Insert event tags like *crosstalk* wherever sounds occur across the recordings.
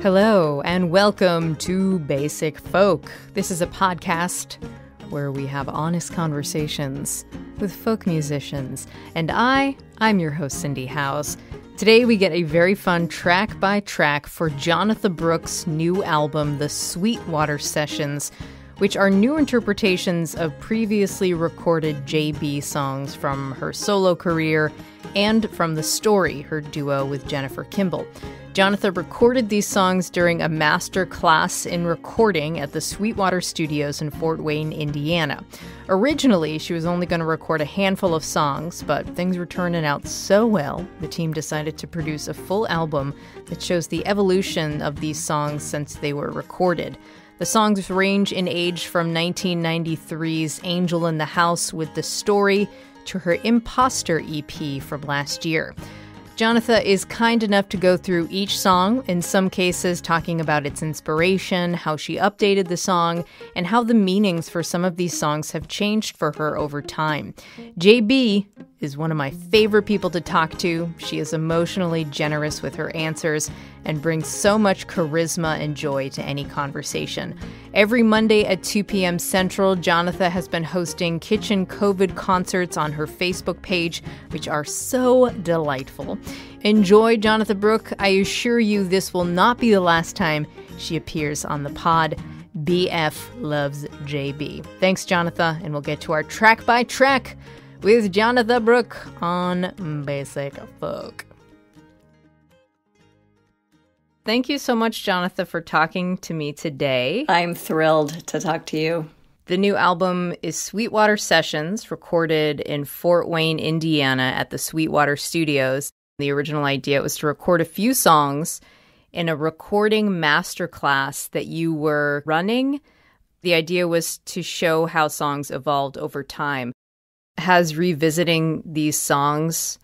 Hello, and welcome to Basic Folk. This is a podcast where we have honest conversations with folk musicians. And I, I'm your host, Cindy House. Today we get a very fun track by track for Jonatha Brooke's new album, The Sweetwater Sessions, which are new interpretations of previously recorded JB songs from her solo career and from The Story, her duo with Jennifer Kimball. Jonatha recorded these songs during a master class in recording at the Sweetwater Studios in Fort Wayne, Indiana. Originally, she was only going to record a handful of songs, but things were turning out so well, the team decided to produce a full album that shows the evolution of these songs since they were recorded. The songs range in age from 1993's Angel in the House with the Story to her Imposter EP from last year. Jonatha is kind enough to go through each song, in some cases talking about its inspiration, how she updated the song, and how the meanings for some of these songs have changed for her over time. JB is one of my favorite people to talk to. She is emotionally generous with her answers and brings so much charisma and joy to any conversation. Every Monday at 2 p.m. Central, Jonatha has been hosting kitchen COVID concerts on her Facebook page, which are so delightful. Enjoy Jonatha Brooke. I assure you this will not be the last time she appears on the pod. BF loves JB. Thanks, Jonatha, and we'll get to our track by track with Jonatha Brooke on Basic Folk. Thank you so much, Jonatha, for talking to me today. I'm thrilled to talk to you. The new album is Sweetwater Sessions, recorded in Fort Wayne, Indiana at the Sweetwater Studios. The original idea was to record a few songs in a recording masterclass that you were running. The idea was to show how songs evolved over time has revisiting these songs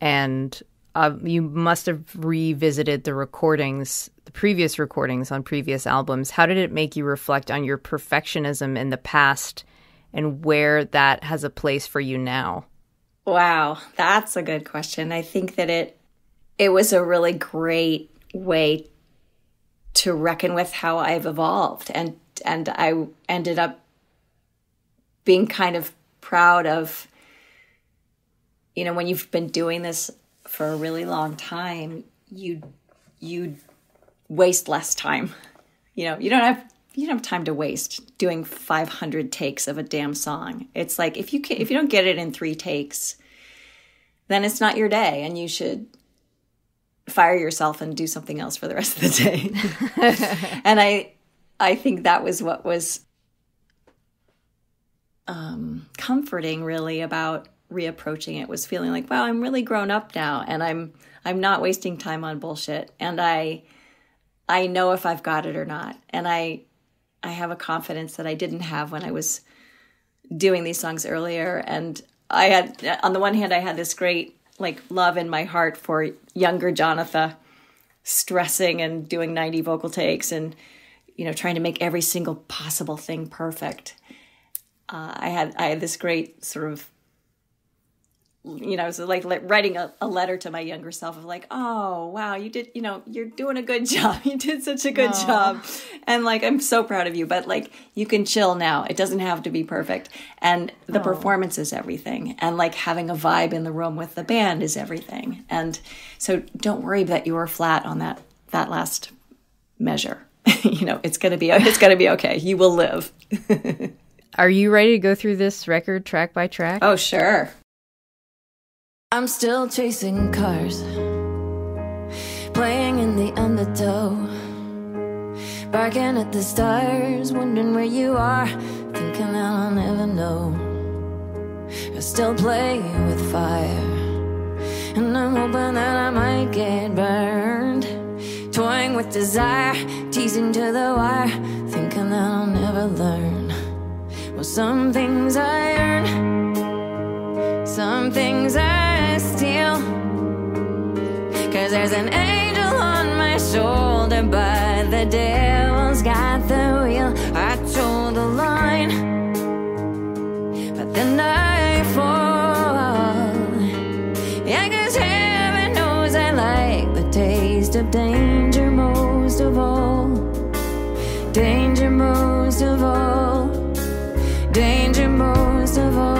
and uh, you must have revisited the recordings, the previous recordings on previous albums. How did it make you reflect on your perfectionism in the past and where that has a place for you now? Wow, that's a good question. I think that it it was a really great way to reckon with how I've evolved and and I ended up being kind of proud of you know when you've been doing this for a really long time you you waste less time. *laughs* You know you don't have you don't have time to waste doing 500 takes of a damn song. It's like if you can, if you don't get it in 3 takes then it's not your day and you should fire yourself and do something else for the rest of the day. *laughs* And i i think that was what was um, comforting really about reapproaching it was feeling like wow i'm really grown up now and i'm i'm not wasting time on bullshit and i i know if i've got it or not. And i i have a confidence that i didn't have when i was doing these songs earlier and i had on the one hand i had this great like love in my heart for younger jonatha stressing and doing 90 vocal takes and you know trying to make every single possible thing perfect uh, I had I had this great sort of you know, so like, like writing a, a, letter to my younger self of like, oh wow, you did, you know, you're doing a good *laughs* job. You did such a good Aww. job, and like I'm so proud of you. But like, you can chill now. It doesn't have to be perfect, and the Aww. performance is everything. And like having a vibe in the room with the band is everything. And so don't worry that you were flat on that that last measure. *laughs* you know, it's gonna be it's gonna be okay. You will live. *laughs* Are you ready to go through this record track by track? Oh, sure. I'm still chasing cars, playing in the undertow, barking at the stars, wondering where you are, thinking that I'll never know. I still play with fire, and I'm hoping that I might get burned. Toying with desire, teasing to the wire, thinking that I'll never learn. Some things I earn, some things I steal. Cause there's an angel on my shoulder, but the devil's got the wheel. I told the line, but then I fall. Yeah, cause heaven knows I like the taste of danger most of all. danger most of all, danger most of all.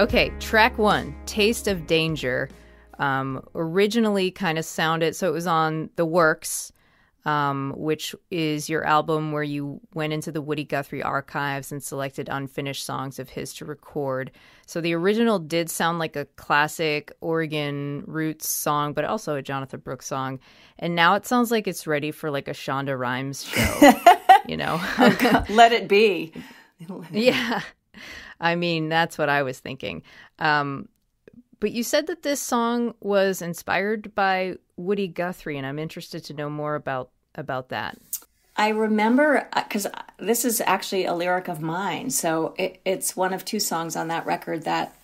Okay, track one, Taste of Danger. Um, originally kind of sounded, so it was on The Works, um, which is your album where you went into the Woody Guthrie archives and selected unfinished songs of his to record. So the original did sound like a classic Oregon roots song, but also a Jonatha Brooke's song. And now it sounds like it's ready for like a Shonda Rhimes show, *laughs* you know? oh, *laughs* Let it be. *laughs* yeah. I mean, that's what I was thinking. Um, but you said that this song was inspired by Woody Guthrie, and I'm interested to know more about about that. I remember because uh, this is actually a lyric of mine, so it, it's one of two songs on that record that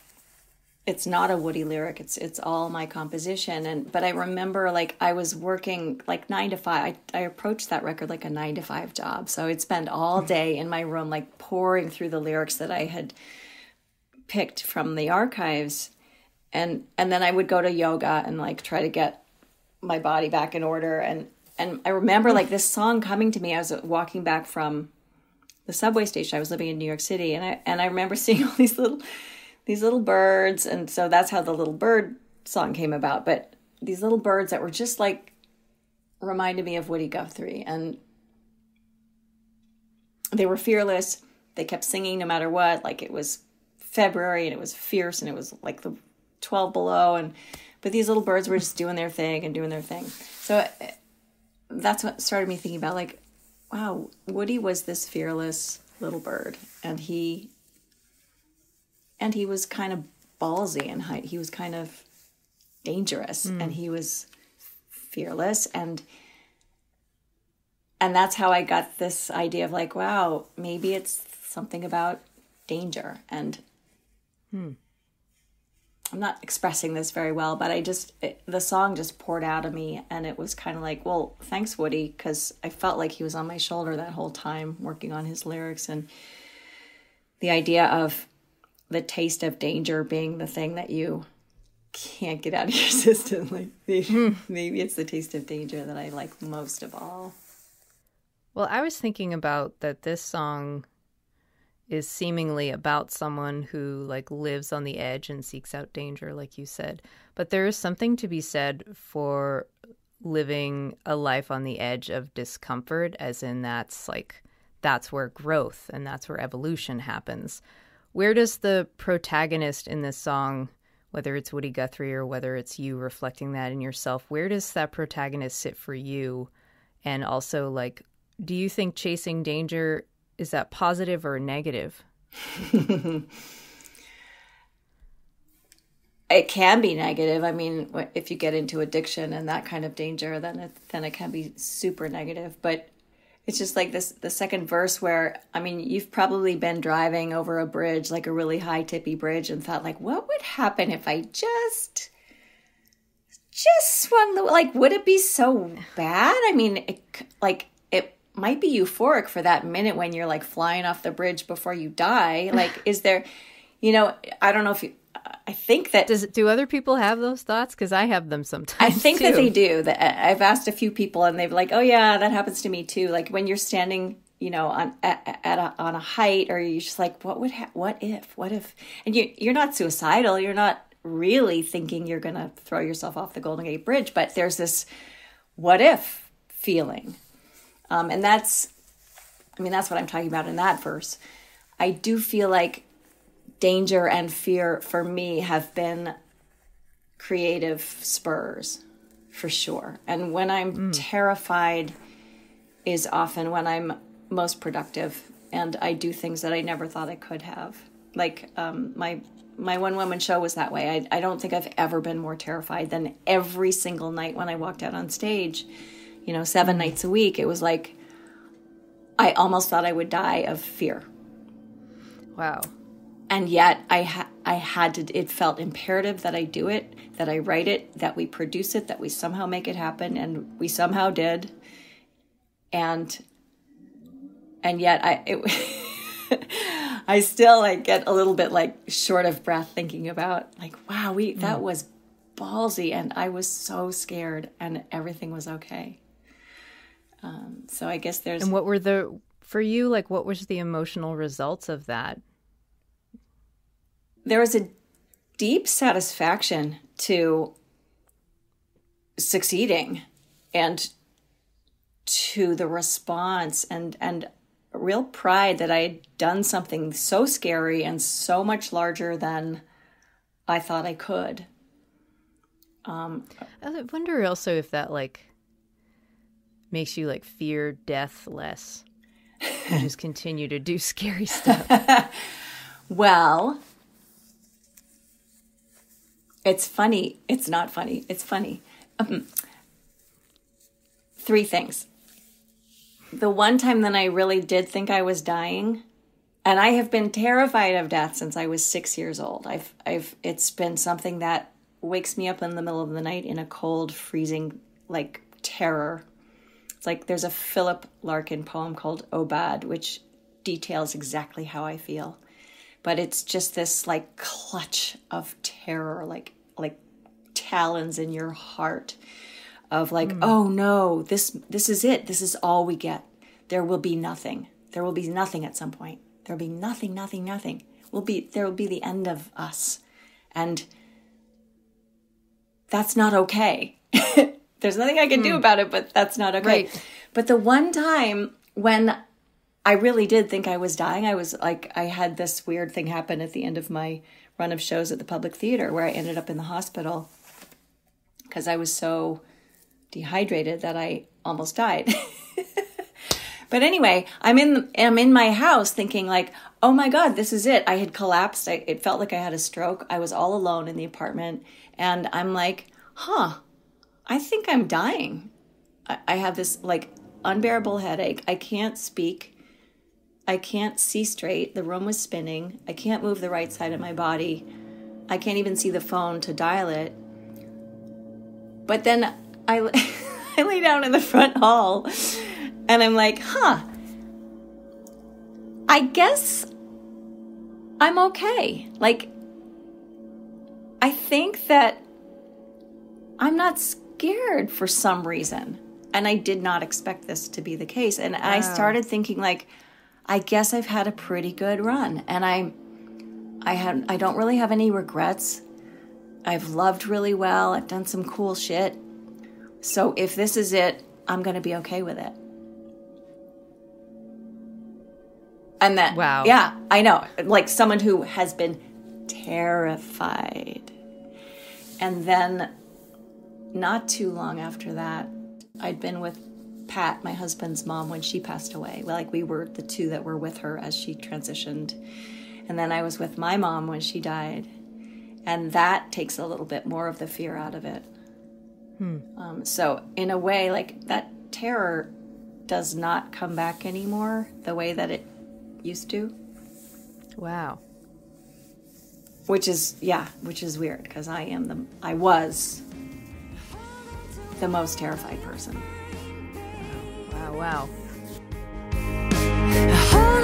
it's not a Woody lyric. It's it's all my composition, and but I remember like I was working like nine to five. I, I approached that record like a nine to five job, so I'd spend all day in my room like pouring through the lyrics that I had picked from the archives and and then I would go to yoga and like try to get my body back in order and and I remember like this song coming to me I was uh, walking back from the subway station. I was living in New York City and I and I remember *laughs* seeing all these little these little birds. And so that's how the little bird song came about. But these little birds that were just like reminded me of Woody Guthrie. And they were fearless. They kept singing no matter what. Like it was February and it was fierce and it was like the 12 below. And but these little birds were just doing their thing and doing their thing. So uh, that's what started me thinking about like wow woody was this fearless little bird and he and he was kind of ballsy and he was kind of dangerous mm. and he was fearless and and that's how i got this idea of like wow maybe it's something about danger and hmm. I'm not expressing this very well, but I just, it, the song just poured out of me. And it was kind of like, well, thanks, Woody, because I felt like he was on my shoulder that whole time working on his lyrics. And the idea of the taste of danger being the thing that you can't get out of your *laughs* system. Like maybe, hmm. maybe it's the taste of danger that I like most of all. Well, I was thinking about that this song is seemingly about someone who like lives on the edge and seeks out danger like you said. But there is something to be said for living a life on the edge of discomfort as in that's like that's where growth and that's where evolution happens. Where does the protagonist in this song whether it's Woody Guthrie or whether it's you reflecting that in yourself where does that protagonist sit for you? And also like do you think chasing danger is that positive or negative? *laughs* it can be negative. I mean, if you get into addiction and that kind of danger, then it then it can be super negative. But it's just like this the second verse where I mean, you've probably been driving over a bridge, like a really high tippy bridge, and thought like, what would happen if I just just swung the like? Would it be so bad? I mean, it, like might be euphoric for that minute when you're like flying off the bridge before you die. *sighs* Like, is there, you know, I don't know if you, I think that does do other people have those thoughts? Because I have them sometimes. I think too. that they do. That I've asked a few people, and they've like, "Oh yeah, that happens to me too." Like when you're standing, you know, on at, at a, on a height, or you're just like, "What would? Ha- what if? What if?" And you you're not suicidal. You're not really thinking you're going to throw yourself off the Golden Gate Bridge, but there's this "what if" feeling um, and that's, I mean, that's what I'm talking about in that verse. I do feel like danger and fear for me have been creative spurs for sure. And when I'm mm. terrified is often when I'm most productive and I do things that I never thought I could have. Like um, my my one woman show was that way. I, I don't think I've ever been more terrified than every single night when I walked out on stage you know, seven nights a week, it was like I almost thought I would die of fear. Wow. And yet I ha- I had to it felt imperative that I do it, that I write it, that we produce it, that we somehow make it happen and we somehow did. And and yet I it *laughs* I still like get a little bit like short of breath thinking about like, wow, we that mm. was ballsy, and I was so scared, and everything was okay. Um, so I guess there's And what were the for you like what was the emotional results of that? there was a deep satisfaction to succeeding and to the response and and real pride that I had done something so scary and so much larger than I thought I could. Um, I wonder also if that like makes you like fear death less. *laughs* You just continue to do *laughs* scary stuff. *laughs* Well, it's funny. It's not funny. It's funny. Um, three things. The one time that I really did think I was dying, and I have been terrified of death since I was six years old. I've, I've, it's been something that wakes me up in the middle of the night in a cold, freezing, like terror. Like there's a Philip Larkin poem called oh Aubade, which details exactly how I feel. But it's just this like clutch of terror like like talons in your heart of like hmm. oh no this this is it. This is all we get. There will be nothing. There will be nothing at some point. There will be nothing nothing nothing. Will be there will be the end of us. And that's not okay *laughs* there's nothing i can do hmm. about it but that's not okay Right. but the one time when I really did think I was dying. I was like, I had this weird thing happen at the end of my run of shows at the public theater where I ended up in the hospital because I was so dehydrated that I almost died. *laughs* but anyway, I'm in I'm in my house thinking like, oh my god, this is it. I had collapsed. I, it felt like I had a stroke. I was all alone in the apartment, and I'm like, huh, I think I'm dying. I, I have this like unbearable headache. I can't speak. I can't see straight. The room was spinning. I can't move the right side of my body. I can't even see the phone to dial it. But then I, *laughs* I lay down in the front hall and I'm like, huh, I guess I'm okay. Like, I think that I'm not scared for some reason. And I did not expect this to be the case. And I started thinking, like, I guess I've had a pretty good run, and I, I had I don't really have any regrets. I've loved really well. I've done some cool shit. So if this is it, I'm gonna be okay with it. And that Wow. yeah, I know. Like someone who has been terrified. And then not too long after that, I'd been with Pat, my husband's mom, when she passed away. Like we were the two that were with her as she transitioned. And then I was with my mom when she died. And that takes a little bit more of the fear out of it. Um, so, in a way, like that terror does not come back anymore the way that it used to, wow. which is, yeah, which is weird because I am the, I was the most terrified person. Wow, wow. Hold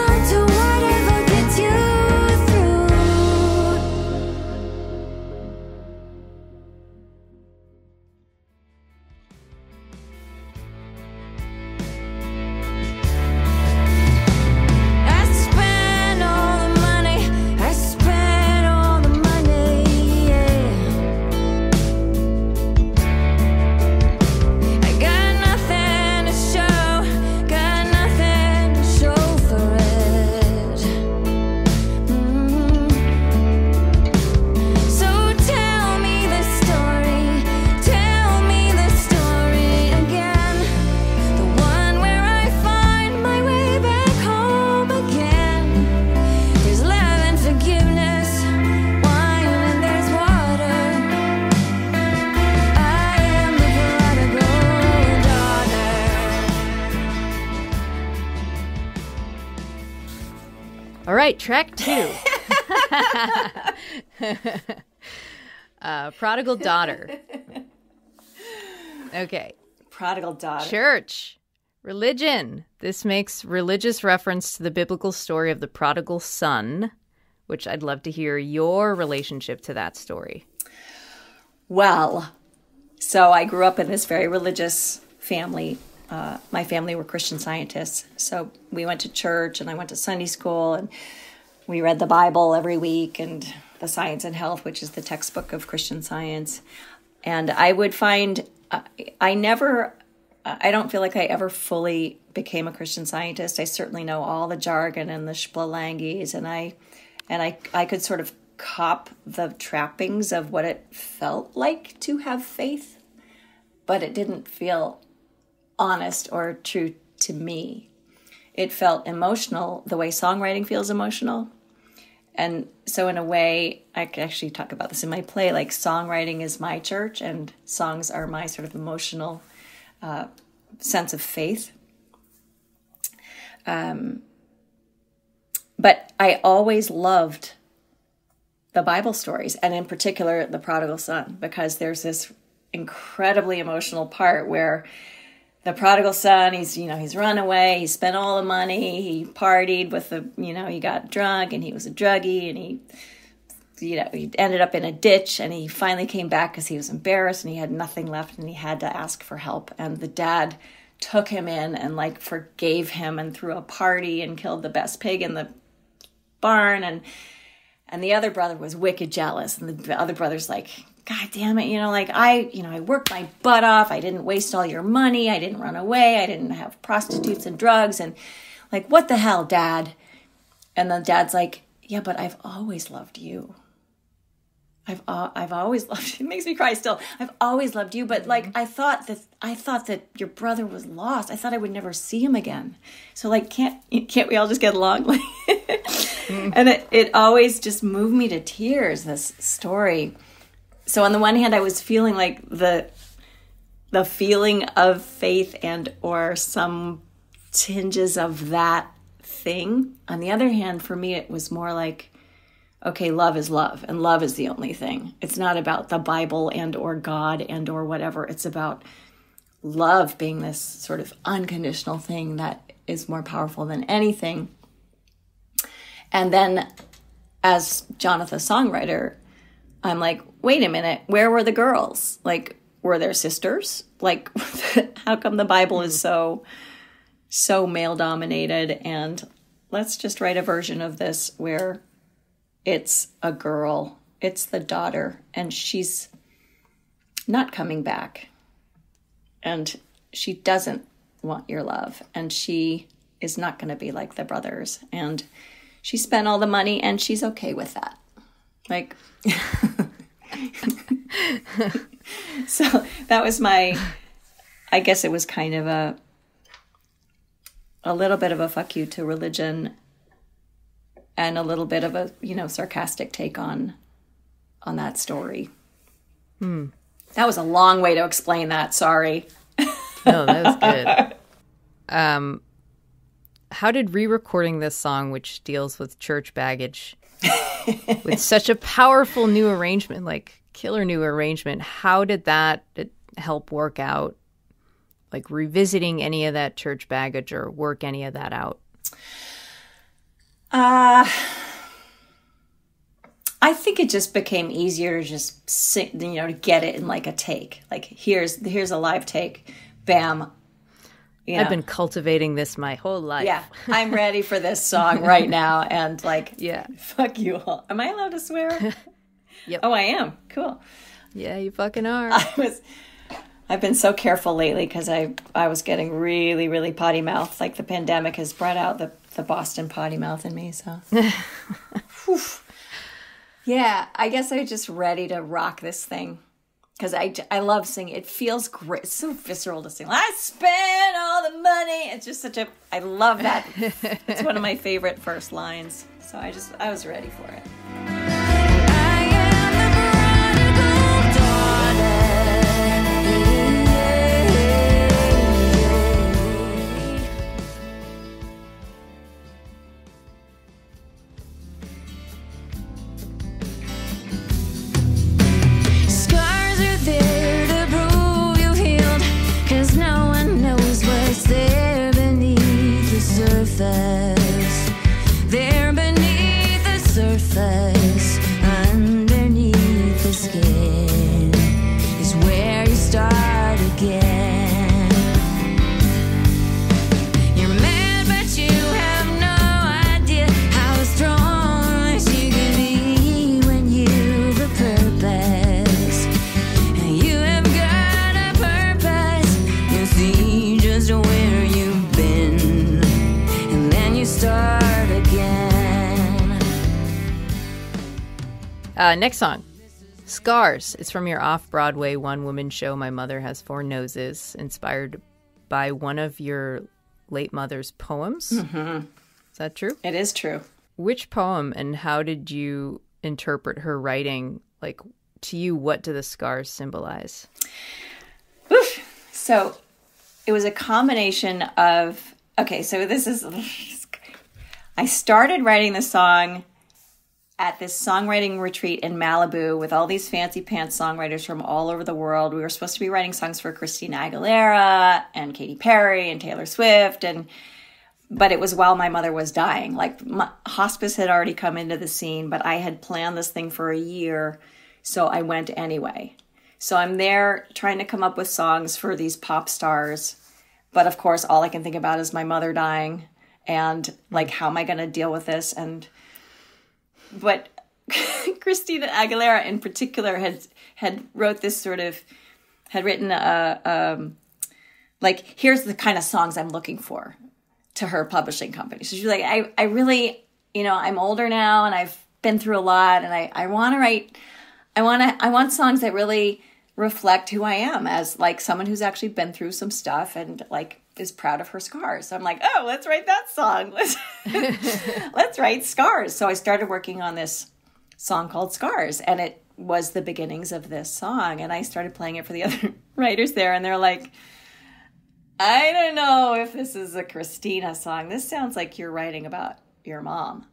prodigal daughter. *laughs* Okay. Prodigal daughter. Church. Religion. This makes religious reference to the biblical story of the prodigal son, which I'd love to hear your relationship to that story. Well, so I grew up in this very religious family. Uh, my family were Christian scientists. So we went to church and I went to Sunday school and we read the Bible every week and the Science and Health, which is the textbook of Christian science. And I would find, uh, I never I don't feel like I ever fully became a Christian scientist. I certainly know all the jargon and the splalangis, and I and I I could sort of cop the trappings of what it felt like to have faith, but it didn't feel honest or true to me. It felt emotional the way songwriting feels emotional. And so, in a way, I could actually talk about this in my play. Like, songwriting is my church, and songs are my sort of emotional uh, sense of faith. Um, but I always loved the Bible stories, and in particular, the prodigal son, because there's this incredibly emotional part where the prodigal son he's you know he's run away he spent all the money he partied with the you know he got drunk and he was a druggie and he you know, he ended up in a ditch and he finally came back because he was embarrassed and he had nothing left and he had to ask for help. And the dad took him in and like forgave him and threw a party and killed the best pig in the barn. And, and the other brother was wicked jealous. And the other brother's like, God damn it, you know, like I, you know, I worked my butt off. I didn't waste all your money. I didn't run away. I didn't have prostitutes and drugs. And like, what the hell, dad? And the dad's like, yeah, but I've always loved you. I've uh, I've always *laughs* loved you. It makes me cry still. I've always loved you, but like I thought that I thought that your brother was lost. I thought I would never see him again. So like can't can't we all just get along? *laughs* Mm. and it it always just moved me to tears. This story. So on the one hand, I was feeling like the the feeling of faith and or some tinges of that thing. On the other hand, for me, it was more like okay love is love and love is the only thing. It's not about the bible and or god and or whatever. It's about love being this sort of unconditional thing that is more powerful than anything. And then as jonatha songwriter i'm like wait a minute where were the girls like were there sisters like *laughs* how come the bible is mm-hmm. so so male dominated and let's just write a version of this where it's a girl, it's the daughter, and she's not coming back. And she doesn't want your love, and she is not going to be like the brothers. And she spent all the money, and she's okay with that. Like, *laughs* so that was my, I guess it was kind of a, a little bit of a fuck you to religion and a little bit of a you know sarcastic take on on that story. Hmm. That was a long way to explain that. Sorry. no, that was good. *laughs* Um, how did re-recording this song, which deals with church baggage, *laughs* with such a powerful new arrangement, like killer new arrangement, how did that help work out? Like revisiting any of that church baggage or work any of that out? Uh, I think it just became easier to just you know, to get it in like a take. Like here's here's a live take, bam. You know. I've been cultivating this my whole life. Yeah, I'm *laughs* ready for this song right now, and like, yeah, fuck you all. Am I allowed to swear? *laughs* yep. Oh, I am. Cool. Yeah, you fucking are. *laughs* I was. I've been so careful lately because I I was getting really really potty mouth. Like the pandemic has brought out the the Boston potty mouth in me. So, yeah, I guess I'm just ready to rock this thing because I, I love singing. It feels great. It's so visceral to sing. I spent all the money. It's just such a. I love that. *laughs* it's one of my favorite first lines. So I just I was ready for it. Uh, next song, Scars. It's from your off Broadway one woman show, My Mother Has Four Noses, inspired by one of your late mother's poems. Mm-hmm. Is that true? It is true. Which poem and how did you interpret her writing? Like, to you, what do the scars symbolize? Oof. So it was a combination of, okay, so this is, *laughs* I started writing the song at this songwriting retreat in Malibu with all these fancy pants songwriters from all over the world. We were supposed to be writing songs for Christina Aguilera and Katy Perry and Taylor Swift and but it was while my mother was dying. Like my, hospice had already come into the scene, but I had planned this thing for a year, so I went anyway. So I'm there trying to come up with songs for these pop stars, but of course all I can think about is my mother dying and like how am I going to deal with this and but *laughs* Christina Aguilera in particular had had wrote this sort of had written a um, like here's the kind of songs I'm looking for to her publishing company. So she's like, I, I really, you know, I'm older now and I've been through a lot and I, I want to write, I want to, I want songs that really reflect who I am as like someone who's actually been through some stuff and like is proud of her scars. So I'm like, oh, let's write that song. *laughs* Let's *laughs* let's write scars. So I started working on this song called Scars, and it was the beginnings of this song. And I started playing it for the *laughs* other writers there, and they're like, I don't know if this is a Christina song. This sounds like you're writing about your mom.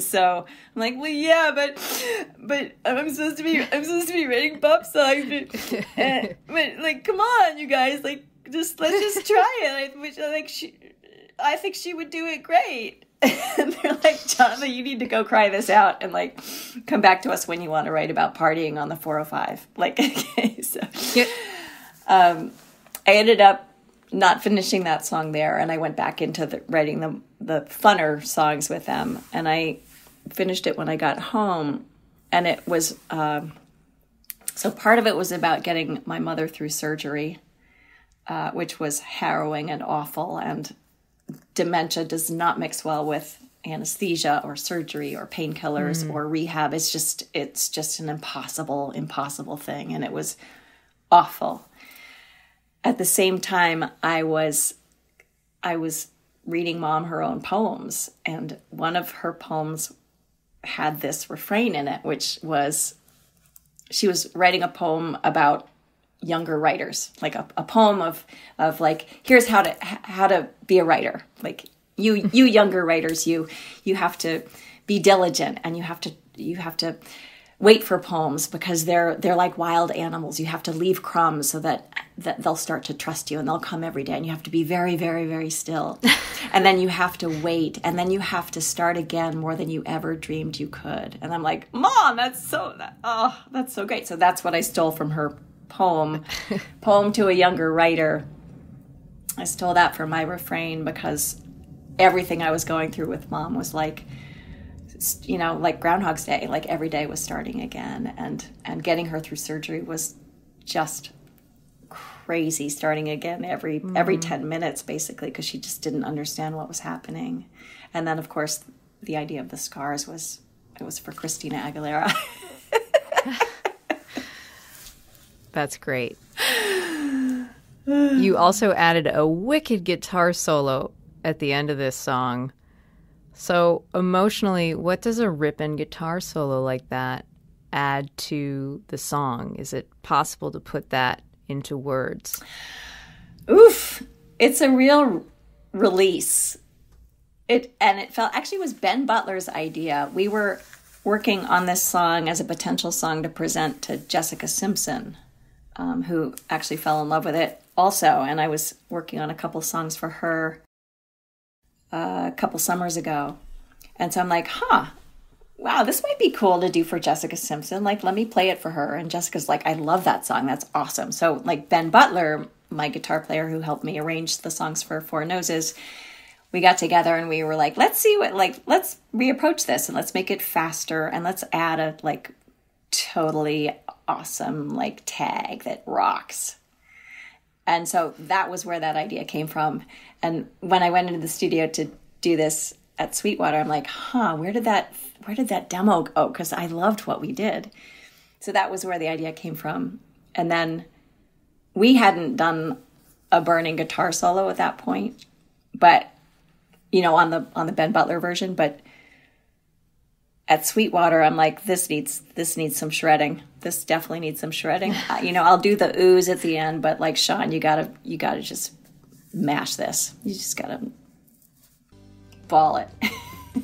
so I'm like, well, yeah, but but I'm supposed to be I'm supposed to be writing pop songs, but, uh, but like, come on, you guys, like just let's just try it. I, which like she, I think she would do it great. *laughs* and they're like, Jonatha, you need to go cry this out and like come back to us when you want to write about partying on the 405. *laughs* Like, okay, so um, I ended up not finishing that song there, and I went back into the, writing the the funner songs with them, and I finished it when I got home, and it was. Um, so part of it was about getting my mother through surgery uh, which was harrowing and awful. And dementia does not mix well with anesthesia or surgery or painkillers mm. or rehab. It's just it's just an impossible, impossible thing. And it was awful. At the same time, I was I was reading mom her own poems, and one of her poems had this refrain in it, which was she was writing a poem about younger writers. Like a, a poem of of like here's how to how to be a writer. Like you hmm. you younger writers you you have to be diligent and you have to you have to wait for poems because they're they're like wild animals. You have to leave crumbs so that that they'll start to trust you and they'll come every day and you have to be very very very still. *laughs* And then you have to wait and then you have to start again more than you ever dreamed you could. And i'm like mom that's so that, oh that's so great. So that's what i stole from her poem, *laughs* poem to a younger writer. I stole that for my refrain because everything I was going through with mom was like, you know, like Groundhog's Day. Like every day was starting again, and and getting her through surgery was just crazy. Starting again every mm. every ten minutes, basically, because she just didn't understand what was happening. And then, of course, the idea of the scars was it was for Christina Aguilera. *laughs* *laughs* That's great. you also added a wicked guitar solo at the end of this song. So, emotionally, what does a ripping guitar solo like that add to the song? Is it possible to put that into words? Oof. It's a real release. It and it felt actually was Ben Butler's idea. We were working on this song as a potential song to present to Jessica Simpson, um, who actually fell in love with it also. And I was working on a couple songs for her uh, a couple summers ago. And so I'm like, huh, wow, this might be cool to do for Jessica Simpson. Like, let me play it for her. And Jessica's like, I love that song. That's awesome. So, like, Ben Butler, my guitar player who helped me arrange the songs for Four Noses, we got together and we were like, let's see what, like, let's reapproach this and let's make it faster and let's add a, like, totally awesome like tag that rocks. And so that was where that idea came from. And when I went into the studio to do this at Sweetwater, I'm like, huh, where did that where did that demo go? Oh, because I loved what we did. So that was where the idea came from. And then we hadn't done a burning guitar solo at that point, but you know, on the on the Ben Butler version, but at Sweetwater, I'm like, this needs this needs some shredding. This definitely needs some shredding. *laughs* you know, I'll do the ooze at the end, but like Sean, you gotta you gotta just mash this. You just gotta ball it.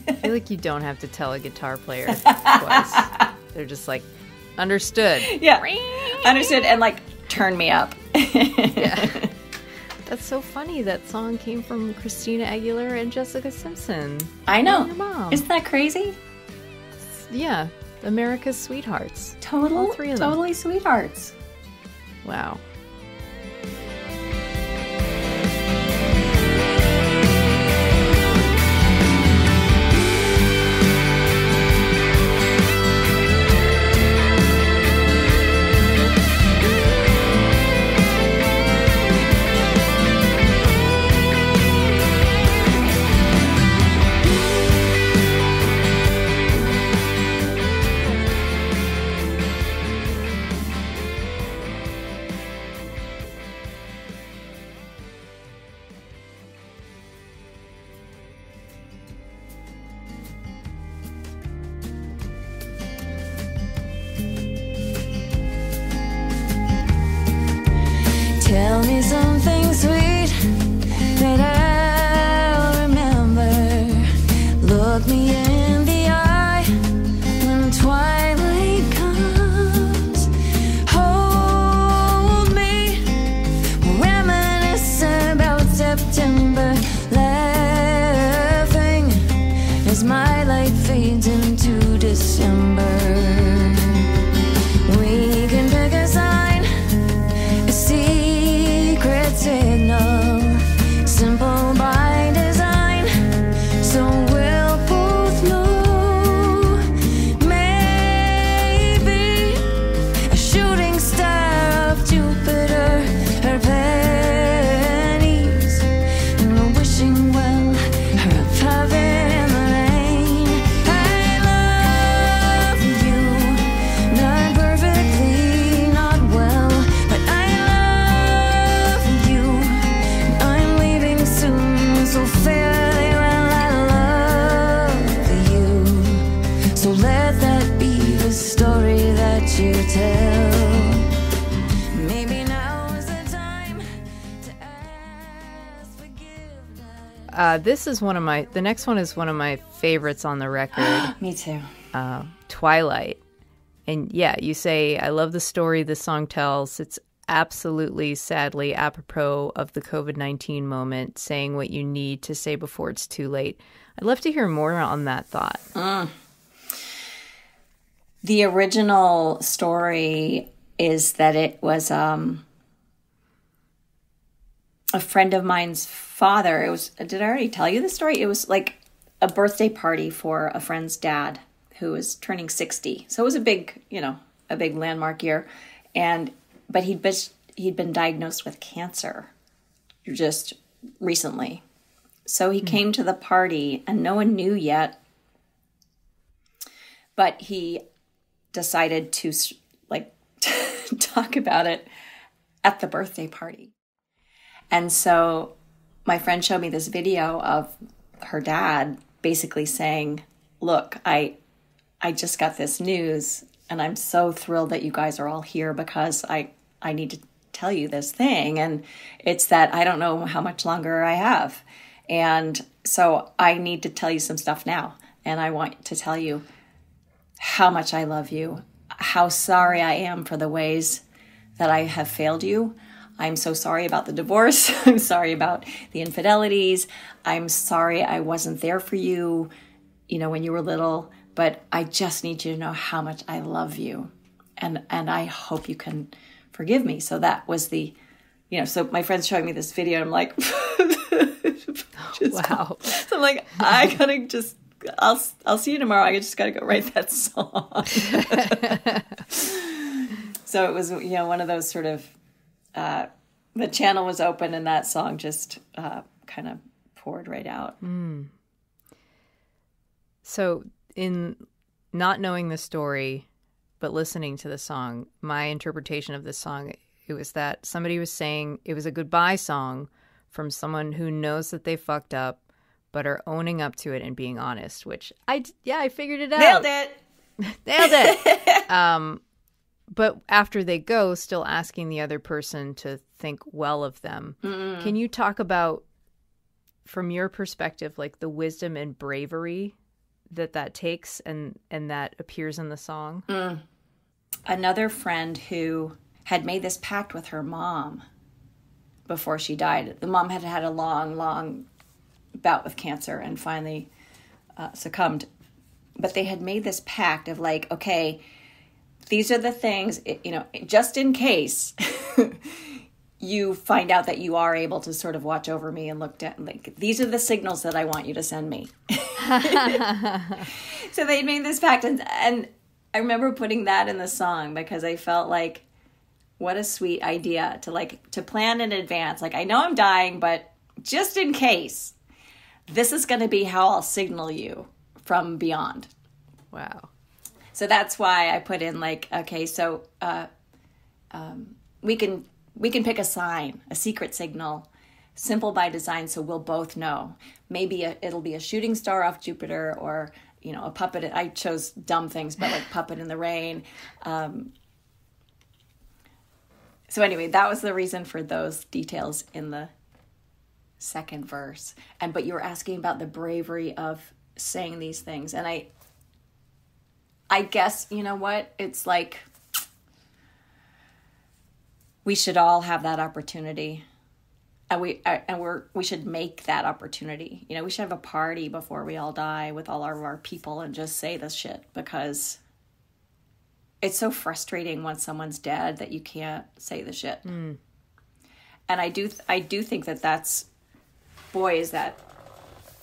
I feel like you don't have to tell a guitar player *laughs* twice. They're just like, understood. Yeah, understood, and like turn me up. yeah. *laughs* That's so funny. That song came from Christina Aguilera and Jessica Simpson. I know. Isn't that crazy? Yeah, America's sweethearts. Total, All three of them. totally sweethearts. Wow. This is one of my. The next one is one of my favorites on the record. *gasps* Me too. uh, Twilight. And yeah, you say, I love the story this song tells. It's absolutely, sadly, apropos of the COVID 19 moment, saying what you need to say before it's too late. I'd love to hear more on that thought. The original story is that it was um, a friend of mine's father. It was. Did I already tell you the story? It was like a birthday party for a friend's dad who was turning sixty. So it was a big, you know, a big landmark year. And but he'd been he'd been diagnosed with cancer just recently. So he hmm. came to the party and no one knew yet. But he decided to like *laughs* talk about it at the birthday party. And so my friend showed me this video of her dad basically saying, "Look, I I just got this news and I'm so thrilled that you guys are all here because I I need to tell you this thing and it's that I don't know how much longer I have. And so I need to tell you some stuff now and I want to tell you how much I love you, how sorry I am for the ways that I have failed you. I'm so sorry about the divorce. *laughs* I'm sorry about the infidelities. I'm sorry I wasn't there for you, you know, when you were little, but I just need you to know how much I love you. And and I hope you can forgive me. So that was the you know, so my friend's showing me this video and I'm like *laughs* Wow. *laughs* so I'm like, I gotta just I'll I'll see you tomorrow. I just gotta go write that song. so it was you know one of those sort of uh, the channel was open and that song just uh, kind of poured right out. So, in not knowing the story, but listening to the song, my interpretation of this song, it was that somebody was saying it was a goodbye song from someone who knows that they fucked up, but are owning up to it and being honest. Which I, yeah, I figured it out. *laughs* Nailed it. Nailed *laughs* it. um, but after they go, still asking the other person to think well of them. Mm-mm. Can you talk about, from your perspective, like the wisdom and bravery that that takes and and that appears in the song? Mm. Another friend who had made this pact with her mom before she died. The mom had had a long, long bout with cancer and finally uh, succumbed. But they had made this pact of like, okay, these are the things, you know, just in case *laughs* you find out that you are able to sort of watch over me and look at, like, these are the signals that I want you to send me. *laughs* so they made this pact. And, and I remember putting that in the song because I felt like, what a sweet idea to like to plan in advance like i know i'm dying but just in case this is going to be how i'll signal you from beyond wow so that's why i put in like okay so uh, um, we can we can pick a sign a secret signal simple by design so we'll both know maybe a, it'll be a shooting star off jupiter or you know a puppet i chose dumb things but like puppet in the rain um, so anyway, that was the reason for those details in the second verse. And but you were asking about the bravery of saying these things. And I I guess, you know what? It's like we should all have that opportunity. And we and we're we should make that opportunity. You know, we should have a party before we all die with all of our people and just say this shit because it's so frustrating when someone's dead that you can't say the shit. Mm. And I do, I do think that that's, boy, is that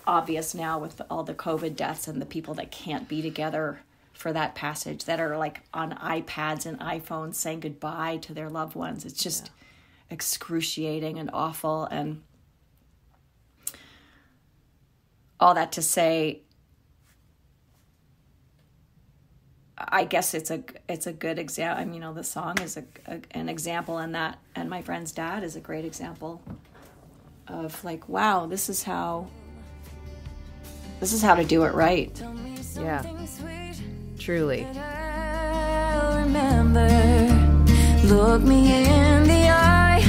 obvious now with all the COVID deaths and the people that can't be together for that passage that are like on iPads and iPhones saying goodbye to their loved ones. It's just yeah. excruciating and awful. And all that to say, I guess it's a it's a good example. I mean, you know, the song is a, a, an example, and that and my friend's dad is a great example of like, wow, this is how this is how to do it right. Yeah, truly. Look me in the eye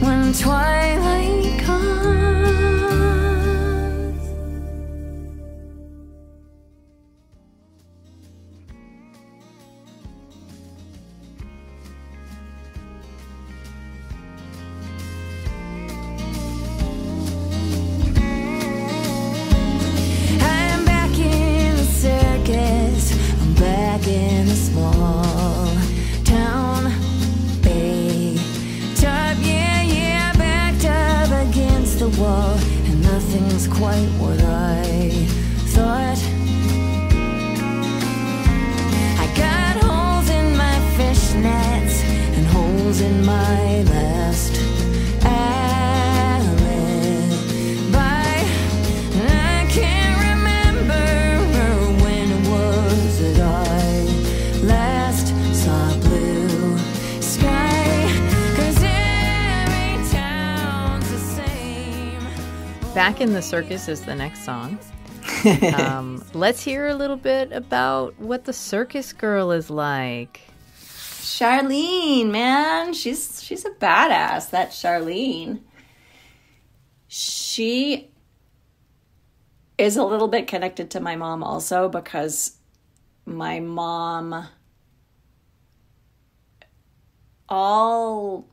when twilight comes. In the Circus is the next song. *laughs* um, let's hear a little bit about what the circus girl is like. Charlene, man, she's she's a badass. That Charlene. She is a little bit connected to my mom also because my mom all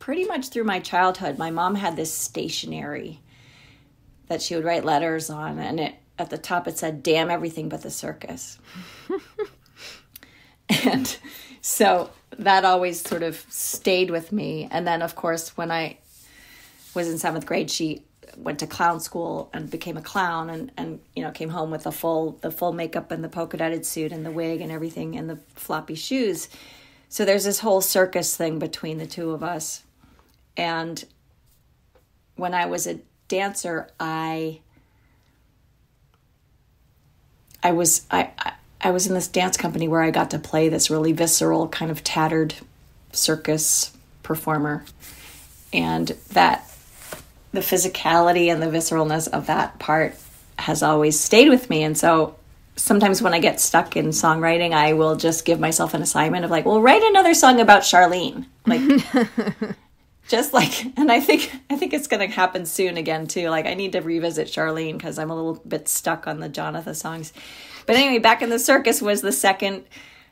pretty much through my childhood my mom had this stationery that she would write letters on, and it at the top it said "Damn everything but the circus," *laughs* and so that always sort of stayed with me. And then, of course, when I was in seventh grade, she went to clown school and became a clown and, and you know came home with the full the full makeup and the polka dotted suit and the wig and everything and the floppy shoes. So there's this whole circus thing between the two of us. And when i was a dancer, I I was I, I was in this dance company where I got to play this really visceral kind of tattered circus performer and that the physicality and the visceralness of that part has always stayed with me and so sometimes when I get stuck in songwriting, I will just give myself an assignment of like, well, write another song about Charlene. Like *laughs* just like *laughs* and I think I think it's gonna happen soon again too. Like I need to revisit Charlene because I'm a little bit stuck on the Jonathan songs. But anyway, back in the circus was the second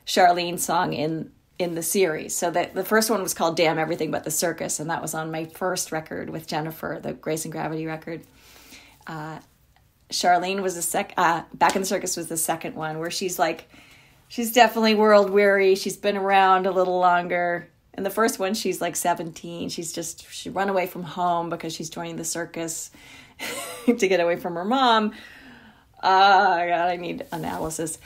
Charlene song in in the series. So that the first one was called Damn Everything But the Circus, and that was on my first record with Jennifer, the Grace in Gravity record. Uh, Charlene was the sec. Uh, Back in the Circus was the second one where she's like, she's definitely world weary. She's been around a little longer. And the first one, she's like 17. She's just she run away from home because she's joining the circus *laughs* to get away from her mom. Uh, God, I need analysis.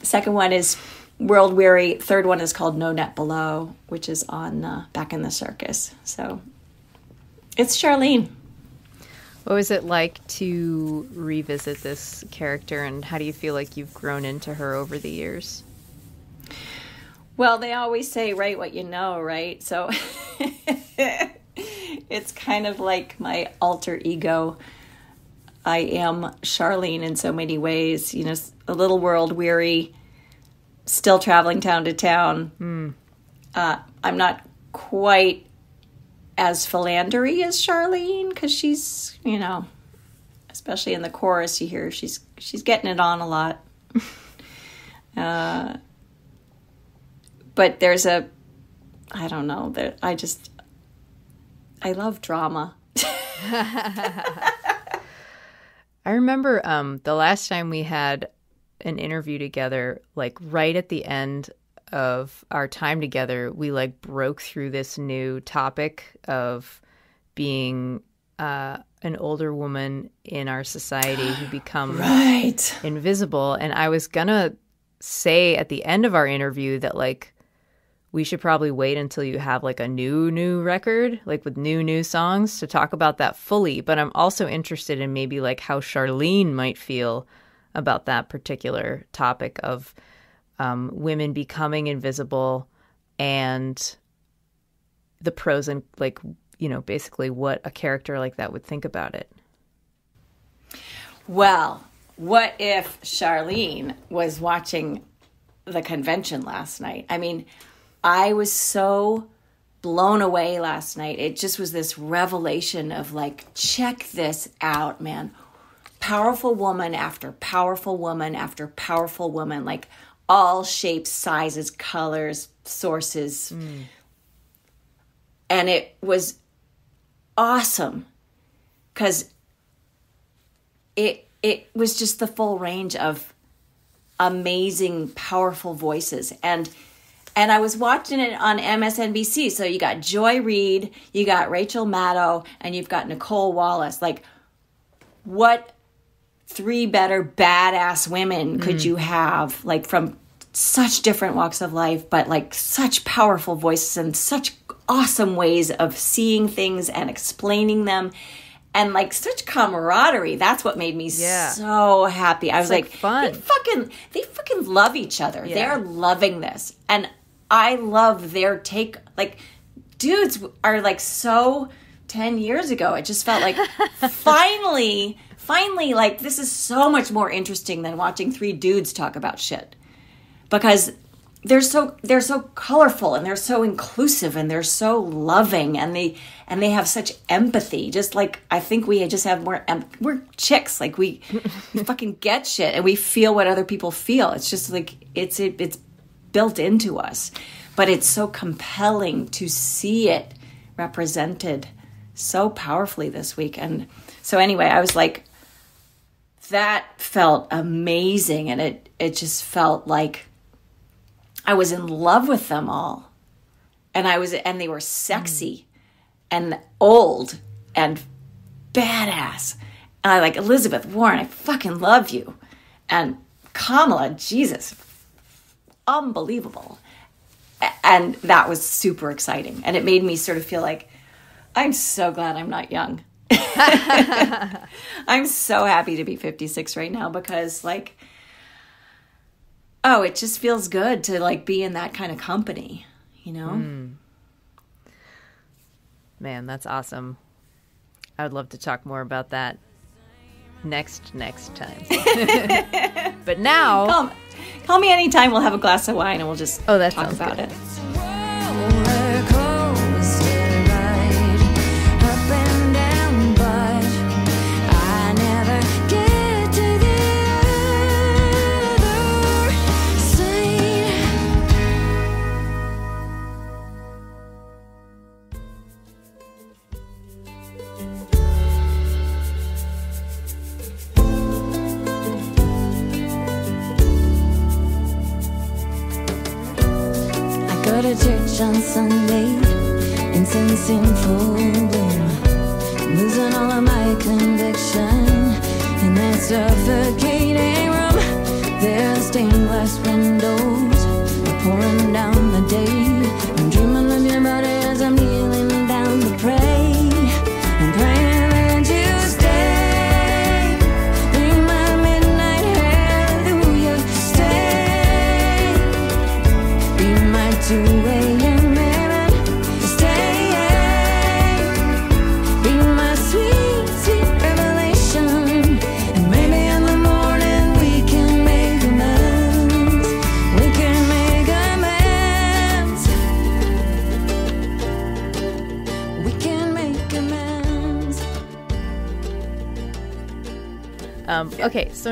The second one is World Weary. Third one is called No Net Below, which is on uh, Back in the Circus. So it's Charlene. What was it like to revisit this character, and how do you feel like you've grown into her over the years? Well, they always say, write what you know, right? So *laughs* it's kind of like my alter ego. I am Charlene in so many ways, you know, a little world weary, still traveling town to town. Mm. Uh, I'm not quite as philandery as Charlene because she's, you know, especially in the chorus, you hear she's she's getting it on a lot. *laughs* uh, but there's a, I don't know that I just, I love drama. *laughs* I remember um, the last time we had an interview together, like right at the end of our time together, we like broke through this new topic of being uh, an older woman in our society who *gasps* becomes right. invisible. And I was gonna say at the end of our interview that like we should probably wait until you have like a new new record like with new new songs to talk about that fully. But i'm also interested in maybe like how charlene might feel about that particular topic of um, women becoming invisible and the pros and like you know basically what a character like that would think about it. Well what if charlene was watching the convention last night? I mean i was so blown away last night it just was this revelation of like check this out man powerful woman after powerful woman after powerful woman like all shapes, sizes, colors, sources. Mm. And it was awesome because it it was just the full range of amazing, powerful voices. And and I was watching it on MSNBC. So you got Joy Reid, you got Rachel Maddow, and you've got Nicolle Wallace. Like, what three better badass women could mm. you have like from such different walks of life but like such powerful voices and such awesome ways of seeing things and explaining them and like such camaraderie that's what made me yeah. so happy i was like, like, fun they fucking they fucking love each other yeah. they're loving this and i love their take like dudes are like so 10 years ago it just felt like *laughs* finally finally, like, this is so much more interesting than watching three dudes talk about shit. Because they're so they're so colorful and they're so inclusive and they're so loving and they and they have such empathy. Just like i think we just have more em- we're chicks. Like we, we *laughs* fucking get shit and we feel what other people feel. It's just like it's it, it's built into us but it's so compelling to see it represented so powerfully this week and so anyway i was like that felt amazing and it it just felt like I was in love with them all. And I was and they were sexy and old and badass. And I like Elizabeth Warren, I fucking love you. And Kamala, Jesus, unbelievable. And that was super exciting. And it made me sort of feel like I'm so glad I'm not young. *laughs* I'm so happy to be 56 right now because, like, oh, it just feels good to like be in that kind of company, you know? Hmm. Man, that's awesome. I would love to talk more about that next next time. *laughs* but now, Call, call me anytime. We'll have a glass of wine and we'll just Oh, that talk about good. it.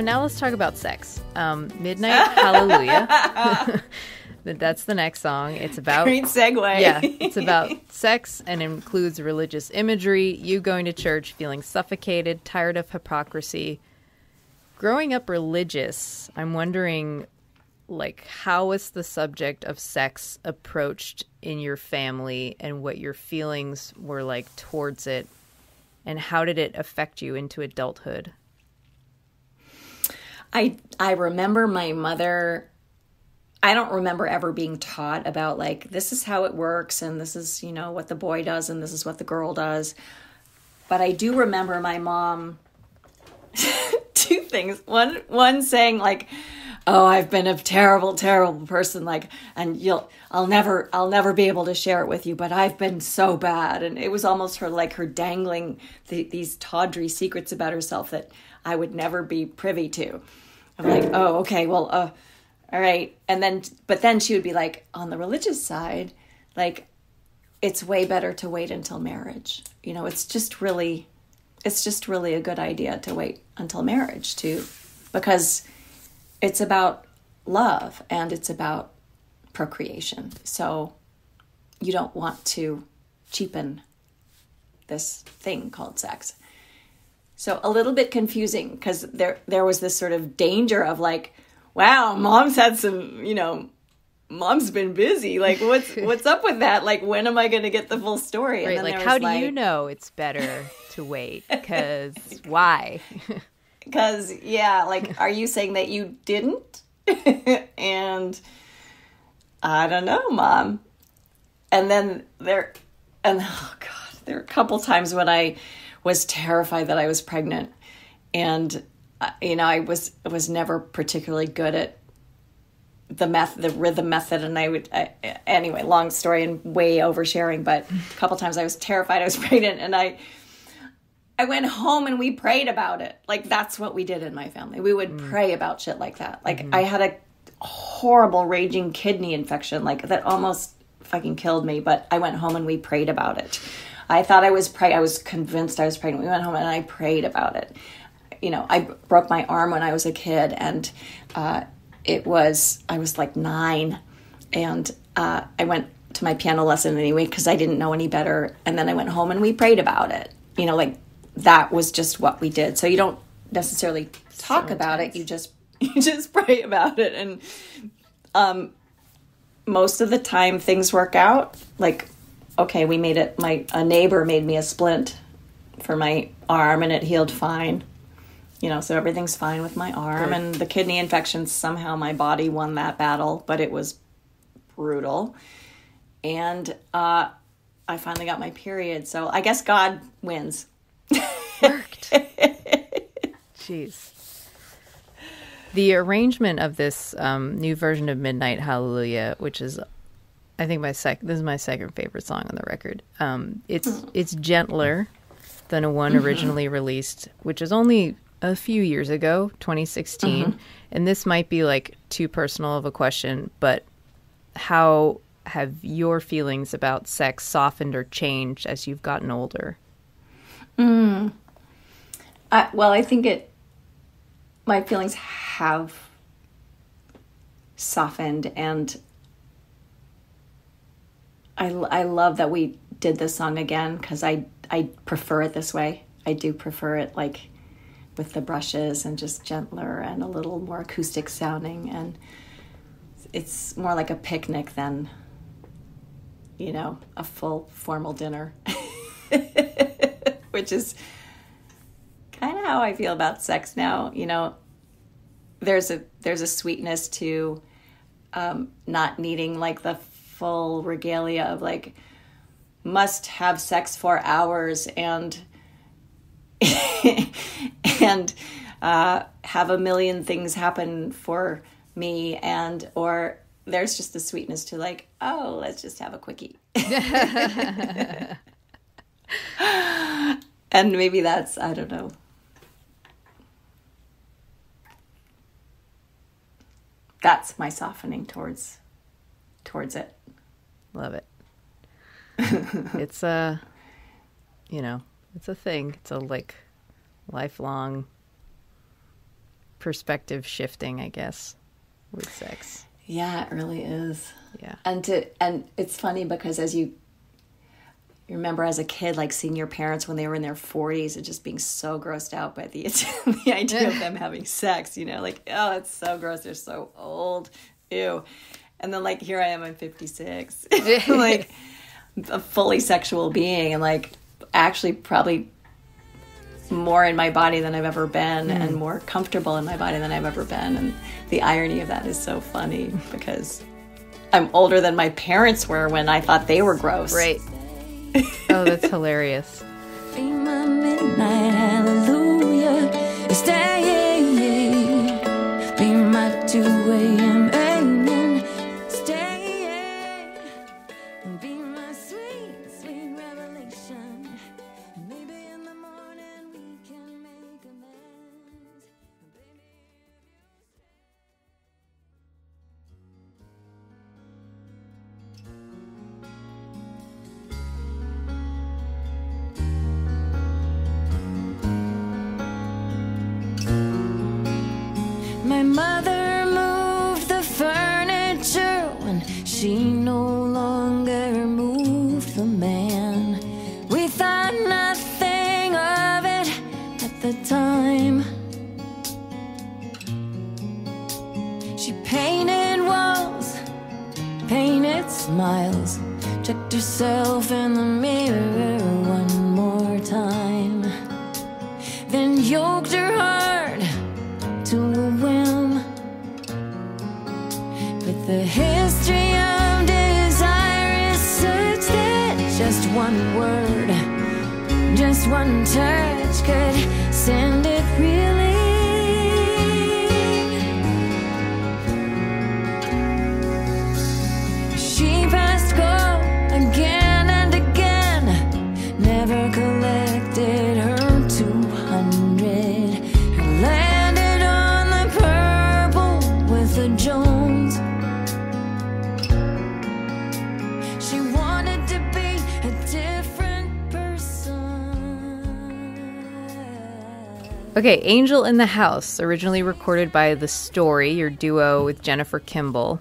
Now let's talk about sex. Um, Midnight Hallelujah. *laughs* *laughs* That's the next song. It's about Great segue. *laughs* yeah, it's about sex and includes religious imagery, you going to church, feeling suffocated, tired of hypocrisy. Growing up religious, I'm wondering like how was the subject of sex approached in your family and what your feelings were like towards it and how did it affect you into adulthood? I I remember my mother I don't remember ever being taught about like this is how it works and this is, you know, what the boy does and this is what the girl does. But I do remember my mom *laughs* two things. One one saying like oh i've been a terrible terrible person like and you'll i'll never i'll never be able to share it with you but i've been so bad and it was almost her like her dangling the, these tawdry secrets about herself that i would never be privy to i'm like oh okay well uh all right and then but then she would be like on the religious side like it's way better to wait until marriage you know it's just really it's just really a good idea to wait until marriage too, because it's about love and it's about procreation. So you don't want to cheapen this thing called sex. So a little bit confusing because there there was this sort of danger of like, wow, mom's had some, you know, mom's been busy. Like what's *laughs* what's up with that? Like when am I going to get the full story? Right, then like how do you know it's better to *laughs* wait cuz why? *laughs* Because, yeah, like, are you saying that you didn't? and I don't know, mom. And then there, and oh God, there are a couple times when I was terrified that I was pregnant. And, uh, you know, I was, was never particularly good at the method, the rhythm method. And I would, I, anyway, long story and way oversharing, but a couple times I was terrified I was *laughs* pregnant and I, I went home and we prayed about it. Like that's what we did in my family. We would pray about shit like that. Like I had a horrible raging kidney infection like that almost fucking killed me, but I went home and we prayed about it. I thought I was pregnant. I was convinced I was pregnant. We went home and I prayed about it. You know, I broke my arm when I was a kid and uh, it was I was like 9 and uh, I went to my piano lesson anyway because I didn't know any better and then I went home and we prayed about it. You know, like that was just what we did. So you don't necessarily talk about it. You just *laughs* you just pray about it, and um, most of the time things work out. Like, okay, we made it. My a neighbor made me a splint for my arm, and it healed fine. You know, so everything's fine with my arm, and the kidney infection. Somehow my body won that battle, but it was brutal. And uh, I finally got my period, so I guess God wins. Worked. *laughs* Jeez. The arrangement of this um, new version of Midnight Hallelujah, which is, I think my sec this is my second favorite song on the record. Um, it's hmm. it's gentler than a one mm-hmm. originally released, which is only a few years ago, 2016. Mm-hmm. And this might be like too personal of a question, but how have your feelings about sex softened or changed as you've gotten older? Hmm. I, well, I think it. My feelings have softened, and I I love that we did this song again because I I prefer it this way. I do prefer it like with the brushes and just gentler and a little more acoustic sounding, and it's more like a picnic than you know a full formal dinner, *laughs* which is kind of how I feel about sex now. You know, there's a there's a sweetness to um, not needing like the full regalia of like must have sex for hours and *laughs* and uh, have a million things happen for me and or there's just the sweetness to like oh let's just have a quickie. *laughs* And maybe that's i don't know. That's my softening towards towards it Love it. *laughs* it's a, you know, it's a thing. It's a like lifelong perspective shifting, I guess, with sex. yeah it really is Yeah. and to and it's funny because as you you remember as a kid like seeing your parents when they were in their 40s and just being so grossed out by the *laughs* the idea of them *laughs* having sex you know like oh it's so gross they're so old ew and then like here i am i'm 56 *laughs* *laughs* like a fully sexual being and like actually probably more in my body than I've ever been hmm. and more comfortable in my body than I've ever been. And the irony of that is so funny because I'm older than my parents were when I thought they were gross. Right. *laughs* oh, that's hilarious. Okay, Angel in the House, originally recorded by The Story, your duo with Jennifer Kimball.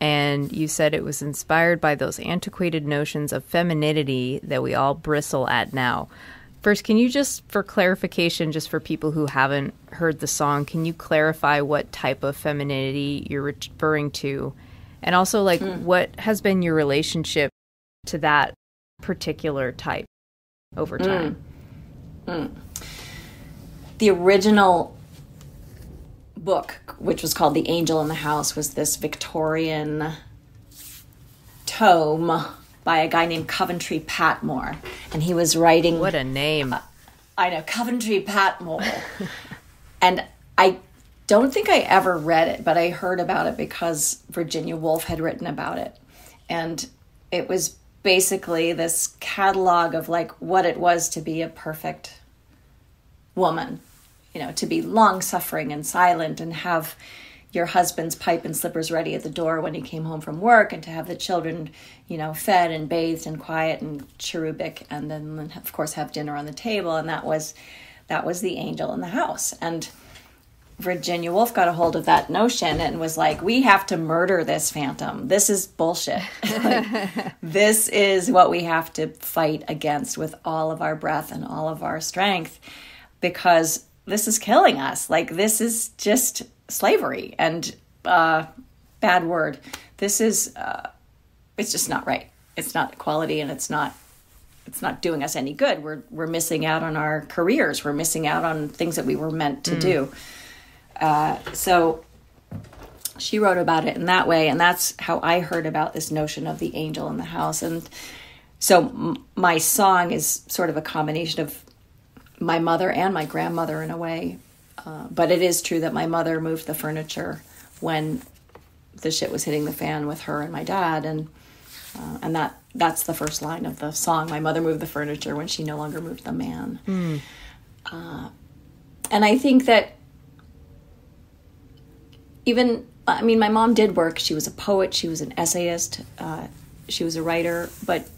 And you said it was inspired by those antiquated notions of femininity that we all bristle at now. First, can you just, for clarification, just for people who haven't heard the song, can you clarify what type of femininity you're referring to? And also, like, hmm. what has been your relationship to that particular type over hmm. time? Hmm. The original book, which was called The Angel in the House, was this Victorian tome by a guy named Coventry Patmore. And he was writing What a name. I know Coventry Patmore, *laughs* and I don't think I ever read it, but I heard about it because Virginia Woolf had written about it. And it was basically this catalog of like what it was to be a perfect woman, you know, to be long suffering and silent and have your husband's pipe and slippers ready at the door when he came home from work and to have the children, you know, fed and bathed and quiet and cherubic and then of course have dinner on the table and that was that was the angel in the house. And Virginia Woolf got a hold of that notion and was like, we have to murder this phantom. This is bullshit. *laughs* like, this is what we have to fight against with all of our breath and all of our strength because this is killing us. Like, this is just slavery and uh, bad word. This is, uh, it's just not right. It's not equality and it's not it's not doing us any good. We're we're missing out on our careers. We're missing out on things that we were meant to mm. do. Uh, so she wrote about it in that way, and that's how I heard about this notion of the angel in the house. And so m- my song is sort of a combination of my mother and my grandmother in a way. Uh, but it is true that my mother moved the furniture when the shit was hitting the fan with her and my dad, and uh, and that that's the first line of the song. My mother moved the furniture when she no longer moved the man. Mm. Uh, and I think that even I mean, my mom did work. She was a poet. She was an essayist. Uh, she was a writer. But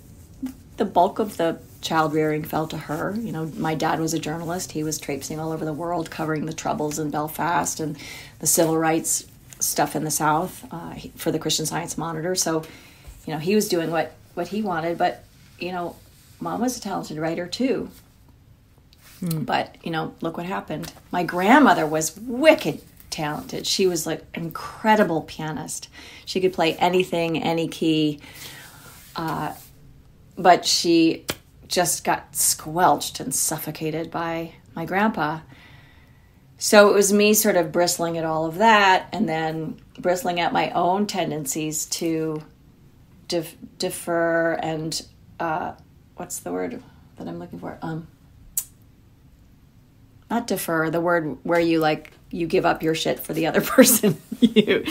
the bulk of the child rearing fell to her. You know, my dad was a journalist. He was traipsing all over the world, covering the troubles in Belfast and the civil rights stuff in the South uh, for the Christian Science Monitor. So, you know, he was doing what what he wanted. But you know, mom was a talented writer too. Hmm. But you know, look what happened. My grandmother was wicked talented. She was like incredible pianist. She could play anything, any key. Uh, but she just got squelched and suffocated by my grandpa. So it was me sort of bristling at all of that and then bristling at my own tendencies to def- defer and uh, what's the word that I'm looking for? Um, not defer, the word where you like you give up your shit for the other *laughs* person. you.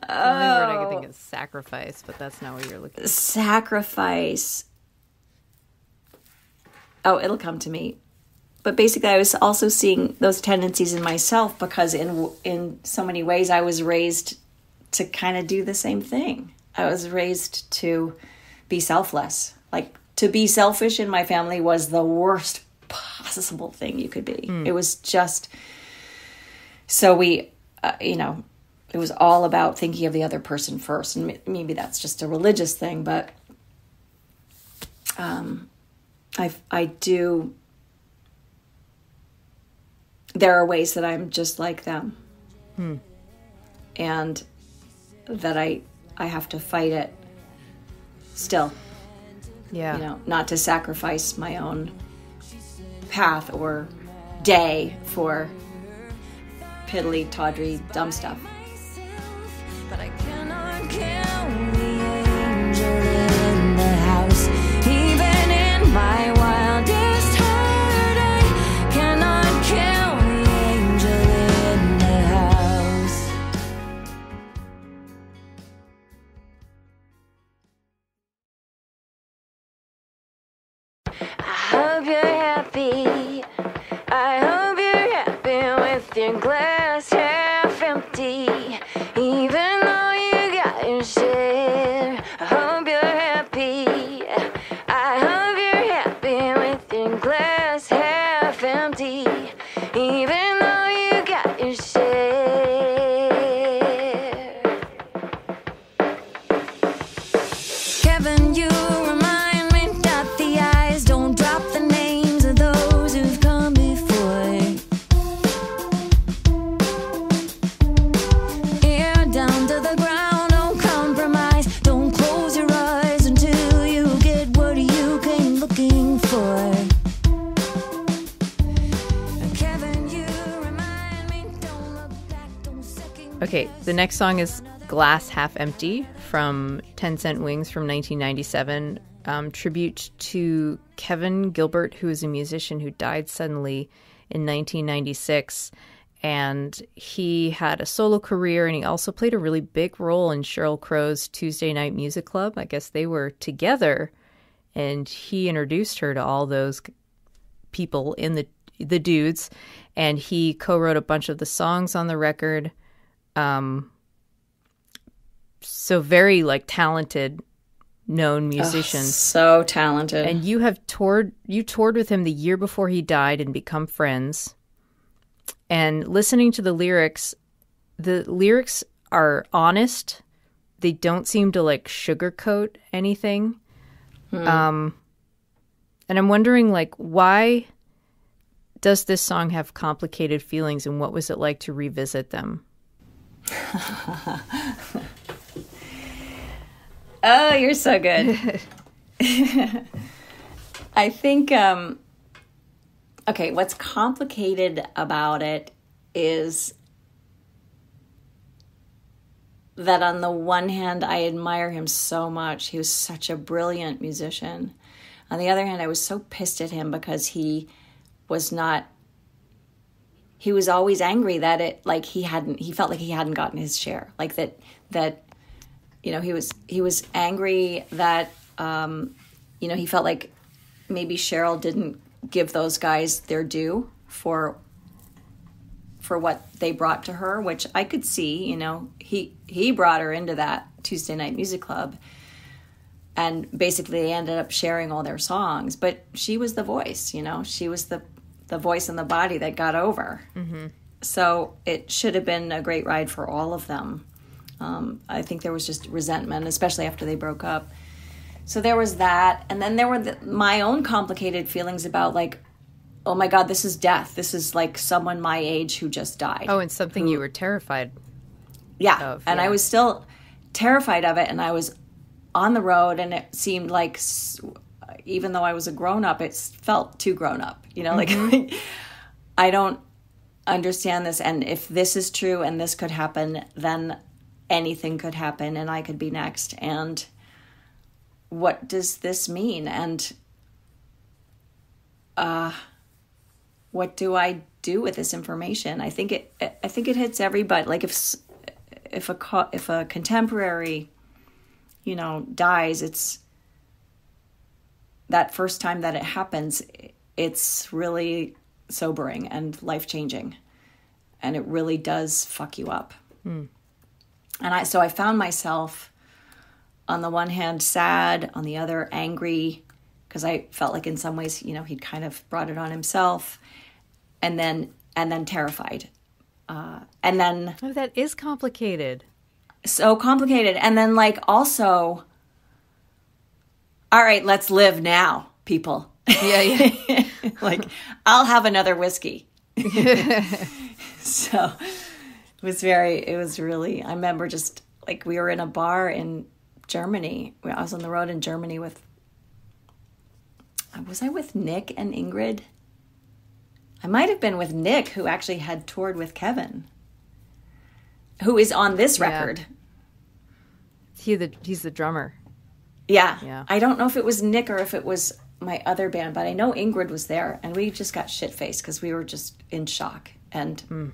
The only word I can think is sacrifice, but that's not what you're looking for. Sacrifice. Oh, it'll come to me. But basically, I was also seeing those tendencies in myself because, in in so many ways, I was raised to kind of do the same thing. I was raised to be selfless. Like to be selfish in my family was the worst possible thing you could be. Mm. It was just so we, uh, you know, it was all about thinking of the other person first, and maybe that's just a religious thing, but um, I I do. There are ways that I'm just like them, hmm. and that I I have to fight it still. Yeah, you know, not to sacrifice my own path or day for piddly, tawdry, dumb stuff. Next song is Glass Half Empty from 10 Cent Wings from 1997. Um, tribute to Kevin Gilbert, who is a musician who died suddenly in 1996. and he had a solo career and he also played a really big role in Sheryl Crow's Tuesday Night Music Club. I guess they were together and he introduced her to all those people in the the dudes and he co-wrote a bunch of the songs on the record. Um so very like talented known musician. so talented. And you have toured you toured with him the year before he died and become friends. And listening to the lyrics, the lyrics are honest. They don't seem to like sugarcoat anything. Um and I'm wondering like why does this song have complicated feelings and what was it like to revisit them? *laughs* Oh, you're so good. *laughs* I think, um, okay, what's complicated about it is that on the one hand, I admire him so much. He was such a brilliant musician. On the other hand, I was so pissed at him because he was not he was always angry that it like he hadn't he felt like he hadn't gotten his share. Like that that you know he was he was angry that um you know he felt like maybe sheryl didn't give those guys their due for for what they brought to her which i could see you know. He he brought her into that tuesday night music club and basically they ended up sharing all their songs but she was the voice you know. She was the the voice and the body that got over so it should have been a great ride for all of them um, I think there was just resentment, especially after they broke up. So there was that, and then there were the, my own complicated feelings about like, oh my god, this is death. This is like someone my age who just died. Oh, and something you were terrified. yeah, of, and I was still terrified of it, and I was on the road, and it seemed like, even though I was a grown up, it felt too grown up. You know, like *laughs* I don't understand this, and if this is true and this could happen, then anything could happen and I could be next. And what does this mean? And uh, what do I do with this information? I think it. I think it hits everybody. Like if if a if a contemporary, you know, dies, it's that first time that it happens. It's really sobering and life changing, and it really does fuck you up and I so I found myself on the one hand sad, on the other angry because I felt like in some ways, you know, he'd kind of brought it on himself, and then and then terrified, uh, and then Oh, that is complicated. so complicated, and then like also, all right, let's live now, people. Yeah, yeah. *laughs* like I'll have another whiskey. *laughs* so it was very it was really I remember just like we were in a bar in Germany. I was on the road in Germany with uh, was I with Nick and Ingrid? I might have been with Nick who actually had toured with Kevin. Who is on this Yeah. record. he the he's the drummer. Yeah. Yeah. I don't know if it was Nick or if it was my other band, but I know Ingrid was there and we just got shit faced because we were just in shock. And, Hmm.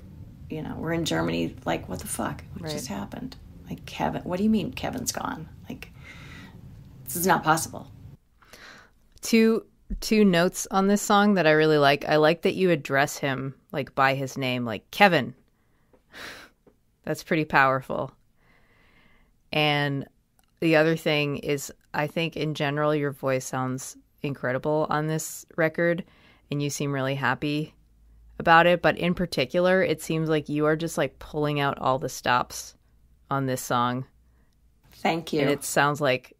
you know, we're in Germany, like, what the fuck? What just happened? Like, Kevin, what do you mean Kevin's gone? Like, this is not possible. Two two notes on this song that I really like. I like that you address him like by his name, like Kevin. *sighs* That's pretty powerful. And the other thing is I think in general your voice sounds incredible on this record and you seem really happy about it, but in particular it seems like you are just like pulling out all the stops on this song Thank you. and it sounds like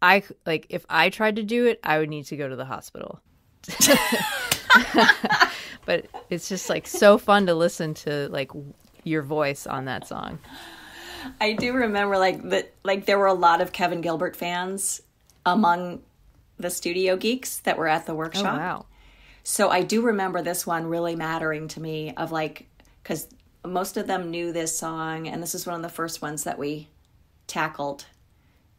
I like if I tried to do it, I would need to go to the hospital. *laughs* *laughs* but it's just like so fun to listen to like your voice on that song. I do remember like that like there were a lot of Kevin Gilbert fans among the studio geeks that were at the Oh workshop. wow. So I do remember this one really mattering to me of like cuz most of them knew this song and this is one of the first ones that we tackled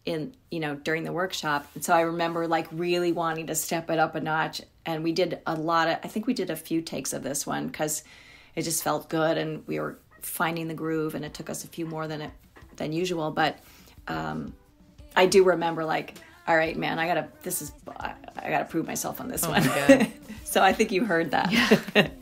in you know during the workshop. And so I remember like really wanting to step it up a notch and we did a lot of I think we did a few takes of this one cuz it just felt good, and we were finding the groove, and it took us a few more than it than usual. But um, I do remember like, all right, man, I gotta this is I, I gotta prove myself on this Oh one. my God. *laughs* so I think you heard that. *laughs*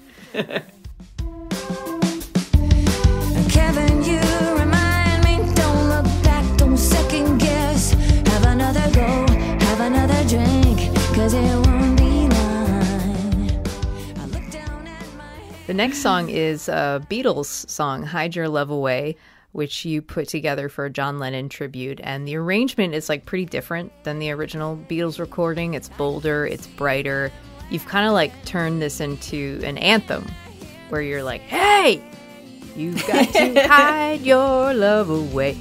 Kevin, you remind me, don't look back, don't second guess. Have another go, have another drink, cause it The next song is a Beatles song, Hide Your Love Away, which you put together for a John Lennon tribute. And the arrangement is like pretty different than the original Beatles recording. It's bolder, it's brighter. You've kind of like turned this into an anthem where you're like, hey, you've got to *laughs* hide your love away.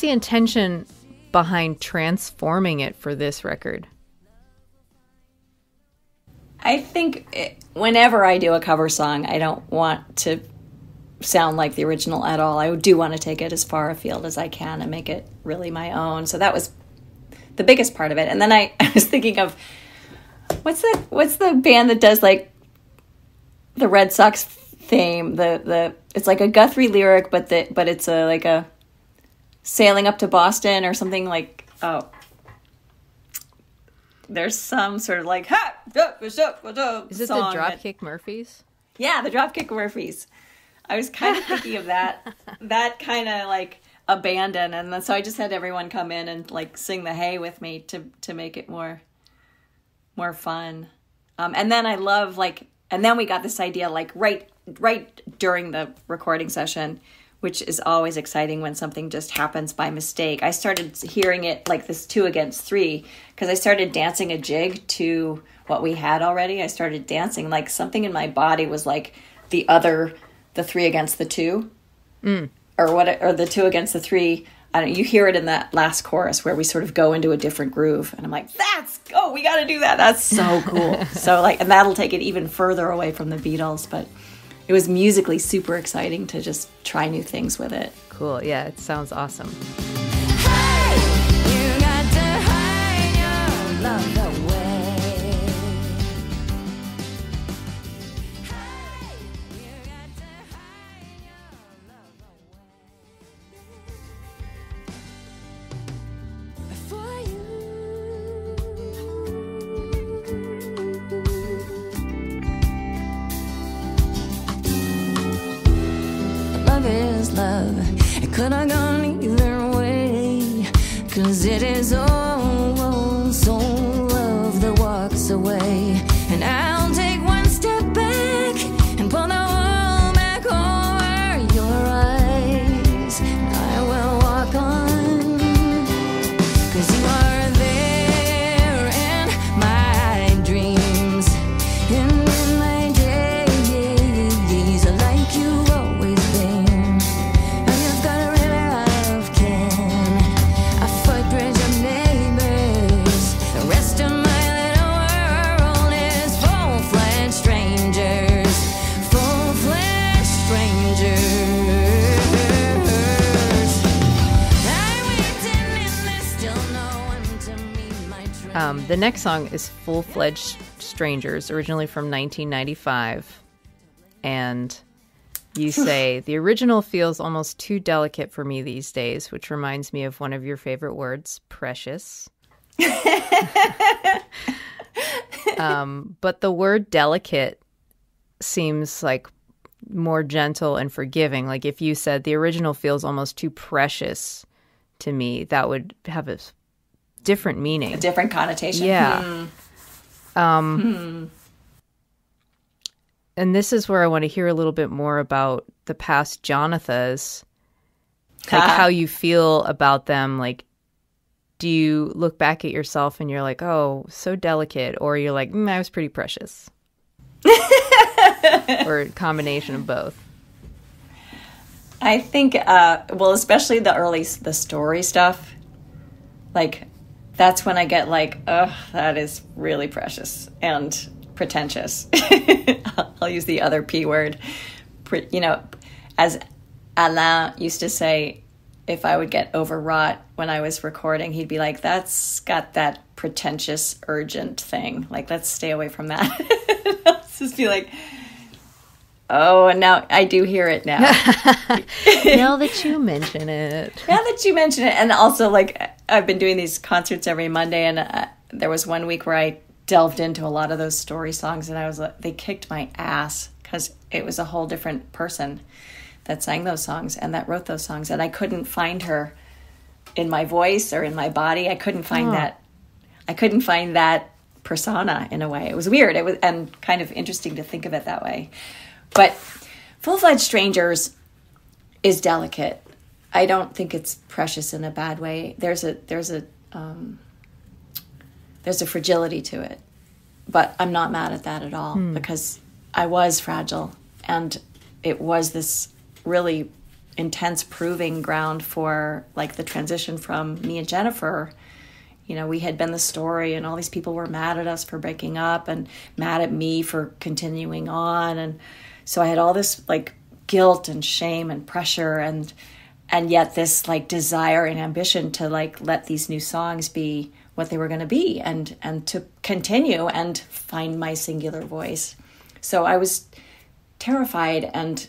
The intention behind transforming it for this record? I think it, whenever I do a cover song, I don't want to sound like the original at all. I do want to take it as far afield as I can and make it really my own. So that was the biggest part of it. And then I, *laughs* I was thinking of what's the what's the band that does like the Red Sox theme? The the it's like a Guthrie lyric, but the but it's a like a sailing up to Boston or something like oh there's some sort of like ha Is is it the Dropkick Murphys? yeah, the Dropkick Murphys. I was kind of thinking of that, *laughs* that kind of like abandon, and then, so I just had everyone come in and like sing the hay with me to to make it more more fun. Um, and then I love like, and then we got this idea like right right during the recording session, which is always exciting when something just happens by mistake. I started hearing it like this two against three because I started dancing a jig to what we had already. I started dancing like something in my body was like the other, the three against the two, mm. or what, or the two against the three. I don't. You hear it in that last chorus where we sort of go into a different groove, and I'm like, "That's oh, we got to do that. That's so cool." *laughs* so like, and that'll take it even further away from the Beatles, but it was musically super exciting to just try new things with it. Cool. Yeah, it sounds awesome. Next song is Full Fledged Strangers, originally from 1995. And you say, the original feels almost too delicate for me these days, which reminds me of one of your favorite words, precious. *laughs* um, but the word delicate seems like more gentle and forgiving. Like if you said the original feels almost too precious to me, that would have a different meaning. A different connotation. Yeah. Um, Hmm. And this is where I want to hear a little bit more about the past Jonathas, like how you feel about them, like do you look back at yourself and you're like, oh, so delicate, or you're like, mm, I was pretty precious, *laughs* or a combination of both? I think, uh, well, especially the early the story stuff, like that's when I get like, oh, that is really precious and pretentious. *laughs* I'll use the other p word. You know, as Alain used to say, if I would get overwrought when I was recording, he'd be like, "That's got that pretentious, urgent thing. Like, let's stay away from that." *laughs* I'll just be like, "Oh, and now I do hear it now." *laughs* now that you mention it, now that you mention it, and also like I've been doing these concerts every Monday, and uh, there was one week where I delved into a lot of those story songs, and I was like, they kicked my ass because it was a whole different person that sang those songs and that wrote those songs and i couldn't find her in my voice or in my body. I couldn't find oh. that i couldn't find that persona in a way. It was weird. It was and kind of interesting to think of it that way. But full-fledged strangers is delicate i don't think it's precious in a bad way there's a there's a um, there's a fragility to it but i'm not mad at that at all hmm. because i was fragile and it was this really intense proving ground for like the transition from me and Jennifer. You know, we had been the story, and all these people were mad at us for breaking up and mad at me for continuing on. And so I had all this like guilt and shame and pressure and and yet this like desire and ambition to like let these new songs be what they were going to be and and to continue and find my singular voice so i was terrified and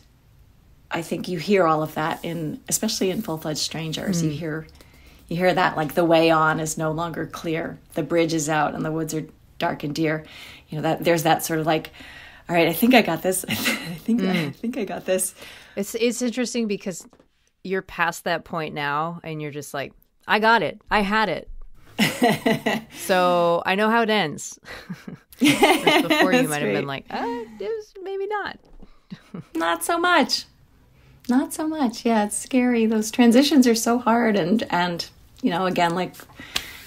I think you hear all of that in, especially in full fledged strangers. Mm. You hear, you hear that like the way on is no longer clear. The bridge is out and the woods are dark and dear. You know that there's that sort of like, all right, I think I got this. *laughs* I think mm. I think I got this. It's it's interesting because you're past that point now, and you're just like, I got it. I had it. *laughs* so I know how it ends. *laughs* before you might have been like, uh, it was maybe not. *laughs* not so much. Not so much. Yeah, it's scary. Those transitions are so hard and and you know, again like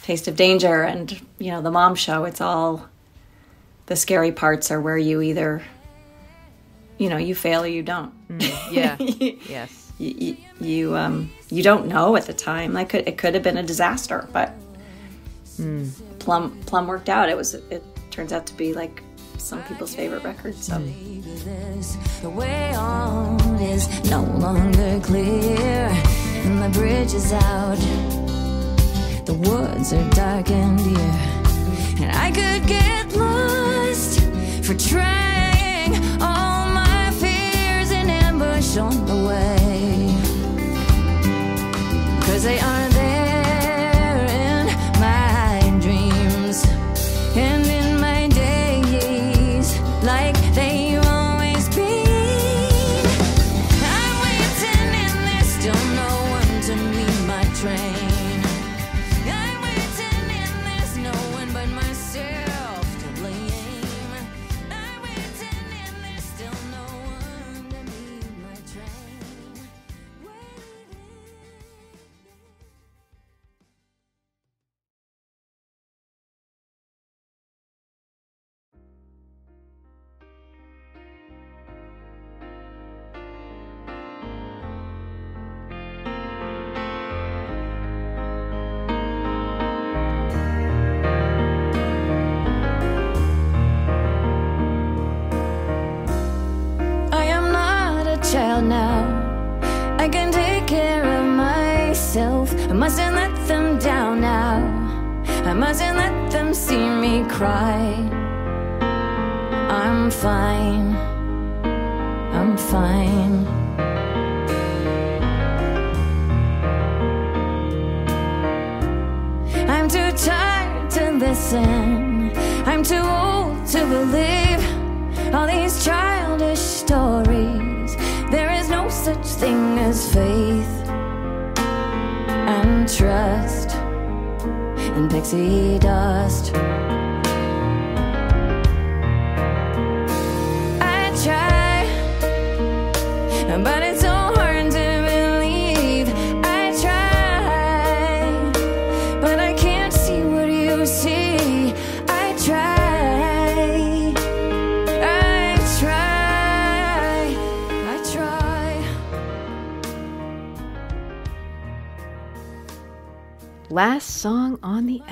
Taste of Danger and you know, the mom show, it's all the scary parts are where you either you know, you fail or you don't. Mm, yeah. yes. You, you, um you don't know at the time. Like could it could have been a disaster, but mm. Plumb Plumb worked out. It was it turns out to be like some people's favorite record. So. The way on is no longer clear, and the bridge is out. The woods are dark and dear, and I could get lost for trying all my fears in ambush on the way. Cause they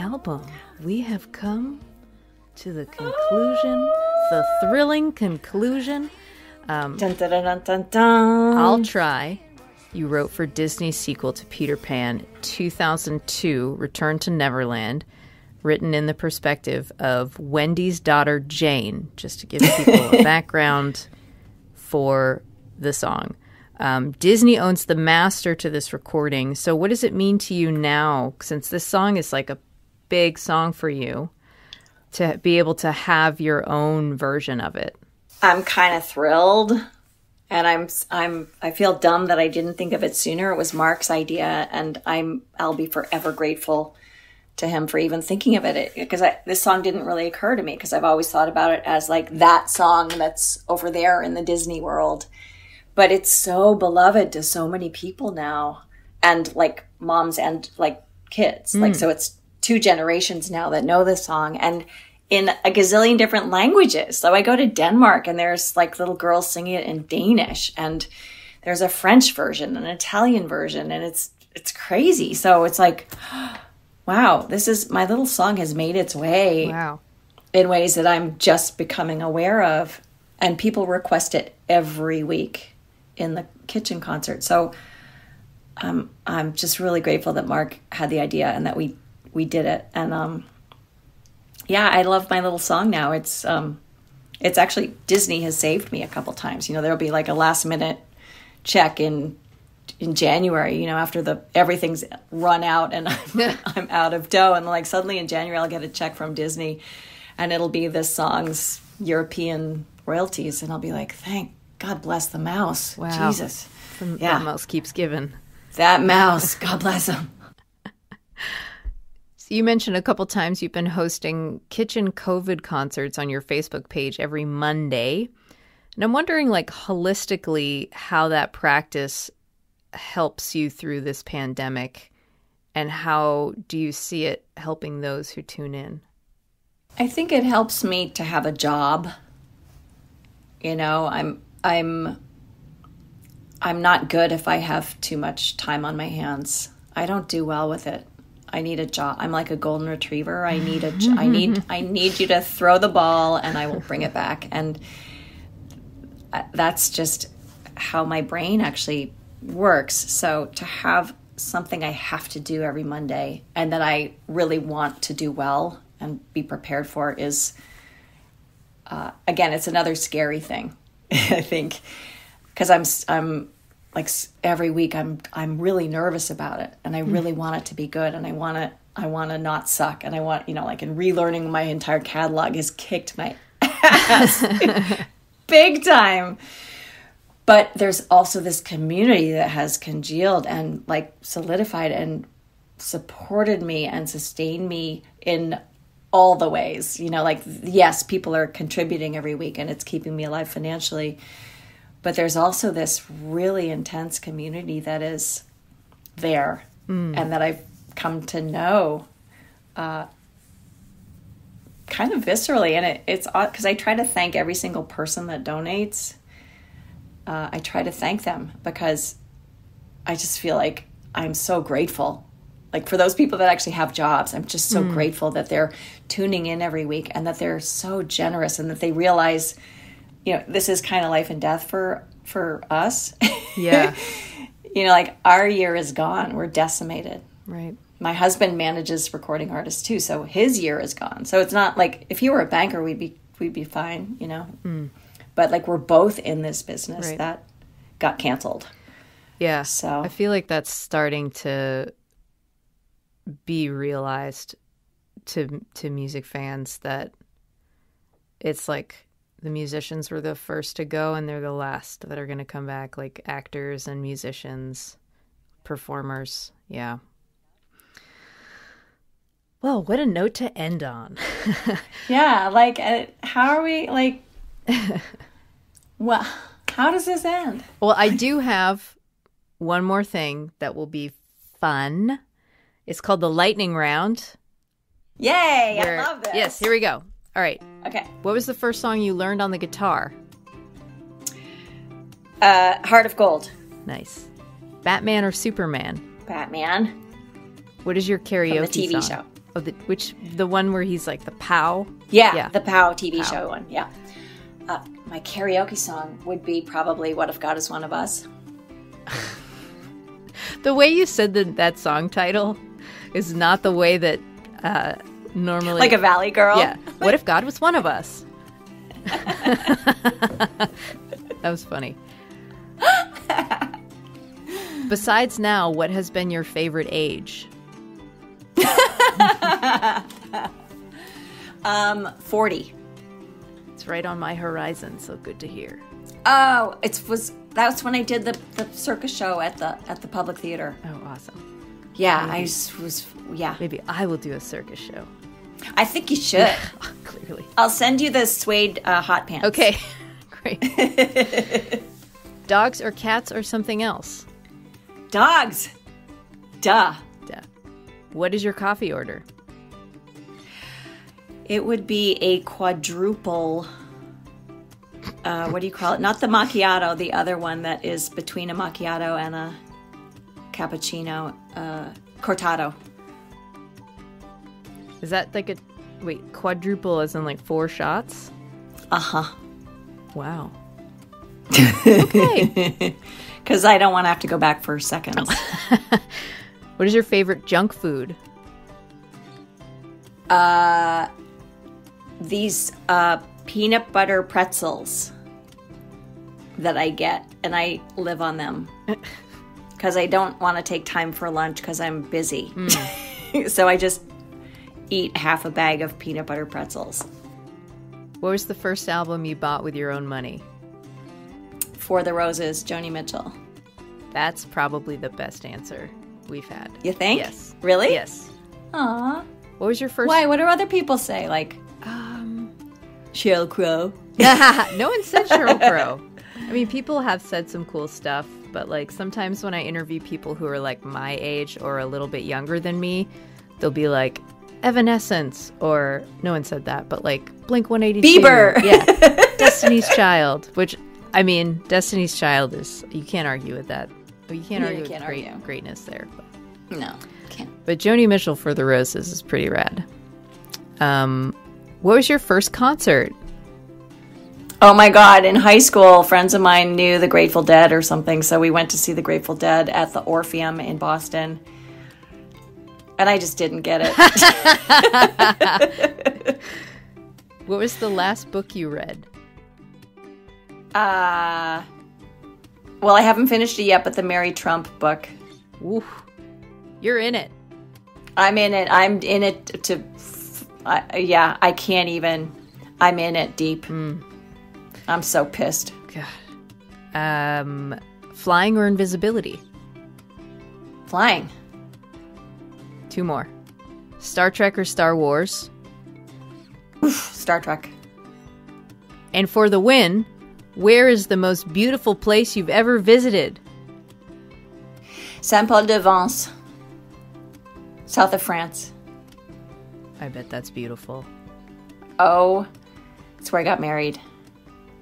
album. We have come to the conclusion, the thrilling conclusion. Dun, dun, dun, dun. I'll try. You wrote for Disney's sequel to Peter Pan, 2002, Return to Neverland, written in the perspective of Wendy's daughter Jane, just to give people a *laughs* background for the song. Um, Disney owns the master to this recording. So, what does it mean to you now, since this song is like a big song for you, to be able to have your own version of it? I'm kind of thrilled, and I'm I'm I feel dumb that I didn't think of it sooner. It was Mark's idea, and I'm I'll be forever grateful to him for even thinking of it because I this song didn't really occur to me because I've always thought about it as like that song that's over there in the Disney world. But it's so beloved to so many people now, and like moms and like kids. Like hmm. so, it's two generations now that know this song, and in a gazillion different languages. So I go to Denmark and there's like little girls singing it in Danish and there's a French version, an Italian version, and it's it's crazy. So it's like *gasps* wow, this is my little song has made its way Wow. in ways that I'm just becoming aware of and people request it every week in the kitchen concert. So um, I'm just really grateful that Mark had the idea and that we we did it. And um, yeah, I love my little song now. It's um, it's actually Disney has saved me a couple times. You know, there'll be like a last minute check in in January. You know, after the everything's run out and I'm, *laughs* I'm out of dough, and like suddenly in January I'll get a check from Disney, and it'll be this song's European royalties, and I'll be like, thank God bless the mouse. Wow. Jesus, The, Yeah. the mouse keeps giving. that mouse. God bless him. You mentioned a couple times you've been hosting kitchen COVID concerts on your Facebook page every Monday. And I'm wondering, like, holistically, how that practice helps you through this pandemic and how do you see it helping those who tune in? I think it helps me to have a job. You know, I'm I'm I'm not good if I have too much time on my hands. I don't do well with it. I need a job. I'm like a golden retriever. I need a I *laughs* need I need you to throw the ball and I will bring it back. And uh, that's just how my brain actually works. So to have something I have to do every Monday and that I really want to do well and be prepared for is uh, again, it's another scary thing. *laughs* I think because I'm s- I'm like every week I'm I'm really nervous about it and I hmm. really want it to be good and I want to I want to not suck and I want you know like in relearning my entire catalog has kicked my ass *laughs* big time. But there's also this community that has congealed and like solidified and supported me and sustained me in all the ways you know like yes people are contributing every week and it's keeping me alive financially but there's also this really intense community that is there and that I've come to know uh, kind of viscerally. And it, it's odd because I try to thank every single person that donates. Uh, I try to thank them because I just feel like I'm so grateful. Like for those people that actually have jobs, I'm just so grateful that they're tuning in every week and that they're so generous and that they realize, you know, this is kind of life and death for for us. Yeah. *laughs* you know, like our year is gone. We're decimated. right. My husband manages recording artists too, so his year is gone. So it's not like if you were a banker, we'd be we'd be fine, you know. Mm. But like we're both in this business Right. that got canceled. Yeah. So- I feel like that's starting to be realized to to music fans that it's like the musicians were the first to go and they're the last that are going to come back like actors and musicians, performers. Yeah. Well, what a note to end on. *laughs* Yeah, like uh, how are we like? *laughs* well, how does this end? Well, I do have one more thing that will be fun. It's called the lightning round. Yay! where- I love this. Yes, here we go. All right. Okay. What was the first song you learned on the guitar? Uh, Heart of Gold. Nice. Batman or Superman? Batman. What is your karaoke The TV song? show. Oh, the, which the one where he's like the pow? Yeah, Yeah. the POW TV show one. Yeah. Uh, my karaoke song would be probably "What If God Is One of Us." *laughs* The way you said that that song title is not the way that uh, normally. Like a Valley Girl. yeah. What if God was one of us? *laughs* that was funny. Besides now, what has been your favorite age? *laughs* Um, forty. It's right on my horizon, so good to hear. Oh, it was that's when I did the, the circus show at the at the public theater. Oh, awesome. Yeah, I was. Yeah, Maybe I will do a circus show. I think you should. *laughs* Clearly. I'll send you the suede uh, hot pants. Okay, *laughs* great. Dogs or cats or something else? Dogs. Duh. Duh. What is your coffee order? It would be a quadruple. Uh, what do you call it? Not the macchiato, the other one that is between a macchiato and a cappuccino. Uh, cortado. Is that like a wait quadruple as in like four shots? Uh huh. Wow. *laughs* okay. Because I don't want to have to go back for seconds. *laughs* What is your favorite junk food? Uh, these uh, peanut butter pretzels that I get, and I live on them *laughs* because I don't want to take time for lunch because I'm busy. so I just eat half a bag of peanut butter pretzels. What was the first album you bought with your own money? For the Roses, Joni Mitchell. That's probably the best answer we've had. You think? Yes. Really? Yes. Aw. What was your first? Why? What do other people say? Like, Um, Sheryl Crow. *laughs* *laughs* no one said Sheryl *laughs* Crow. I mean, people have said some cool stuff, but like sometimes when I interview people who are like my age or a little bit younger than me, they'll be like Evanescence or no one said that, but like Blink 182. Bieber. *laughs* Yeah. Destiny's Child, which I mean, Destiny's Child is you can't argue with that. But you can't argue you with can't great, argue. greatness there. But. No, can't. But Joni Mitchell for the Roses is pretty rad. Um, what was your first concert? Oh my God! In high school, friends of mine knew the Grateful Dead or something, so we went to see the Grateful Dead at the Orpheum in Boston, and I just didn't get it. *laughs* What was the last book you read? uh, well, I haven't finished it yet, but the Mary Trump book. Ooh, you're in it. I'm in it. I'm in it to. I yeah, I can't even. I'm in it deep. I'm so pissed. God. Um, flying or invisibility? Flying. Two more. Star Trek or Star Wars? Star Trek. And for the win, where is the most beautiful place you've ever visited? Saint Paul de Vence. South of France. I bet that's beautiful. Oh, it's where I got married.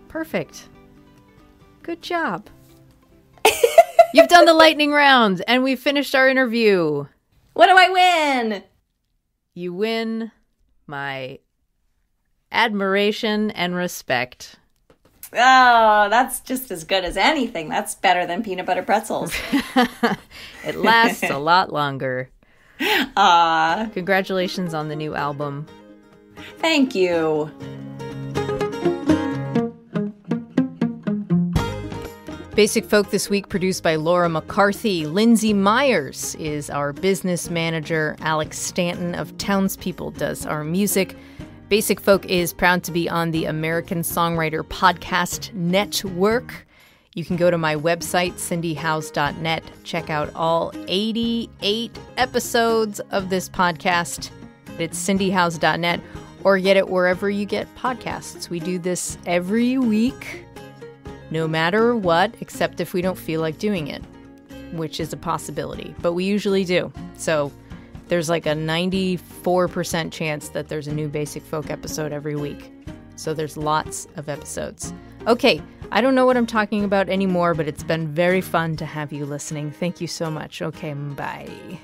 Perfect. Good job. *laughs* You've done the lightning round, and we've finished our interview. What do I win? You win my admiration and respect. Oh, that's just as good as anything. That's better than peanut butter pretzels. *laughs* It lasts a lot longer. *laughs* Ah, Congratulations on the new album. thank you. Basic Folk this week produced by Laura McCarthy. Lindsay Myers is our business manager. Alex Stanton of Townspeople does our music. Basic Folk is proud to be on the American Songwriter Podcast Network. You can go to my website, cindyhowes.net, check out all 88 episodes of this podcast. It's cindyhowes.net or get it wherever you get podcasts. We do this every week no matter what, except if we don't feel like doing it, which is a possibility, but we usually do. So there's like a 94% chance that there's a new Basic Folk episode every week. So there's lots of episodes. Okay, I don't know what I'm talking about anymore, but it's been very fun to have you listening. Thank you so much. Okay, bye.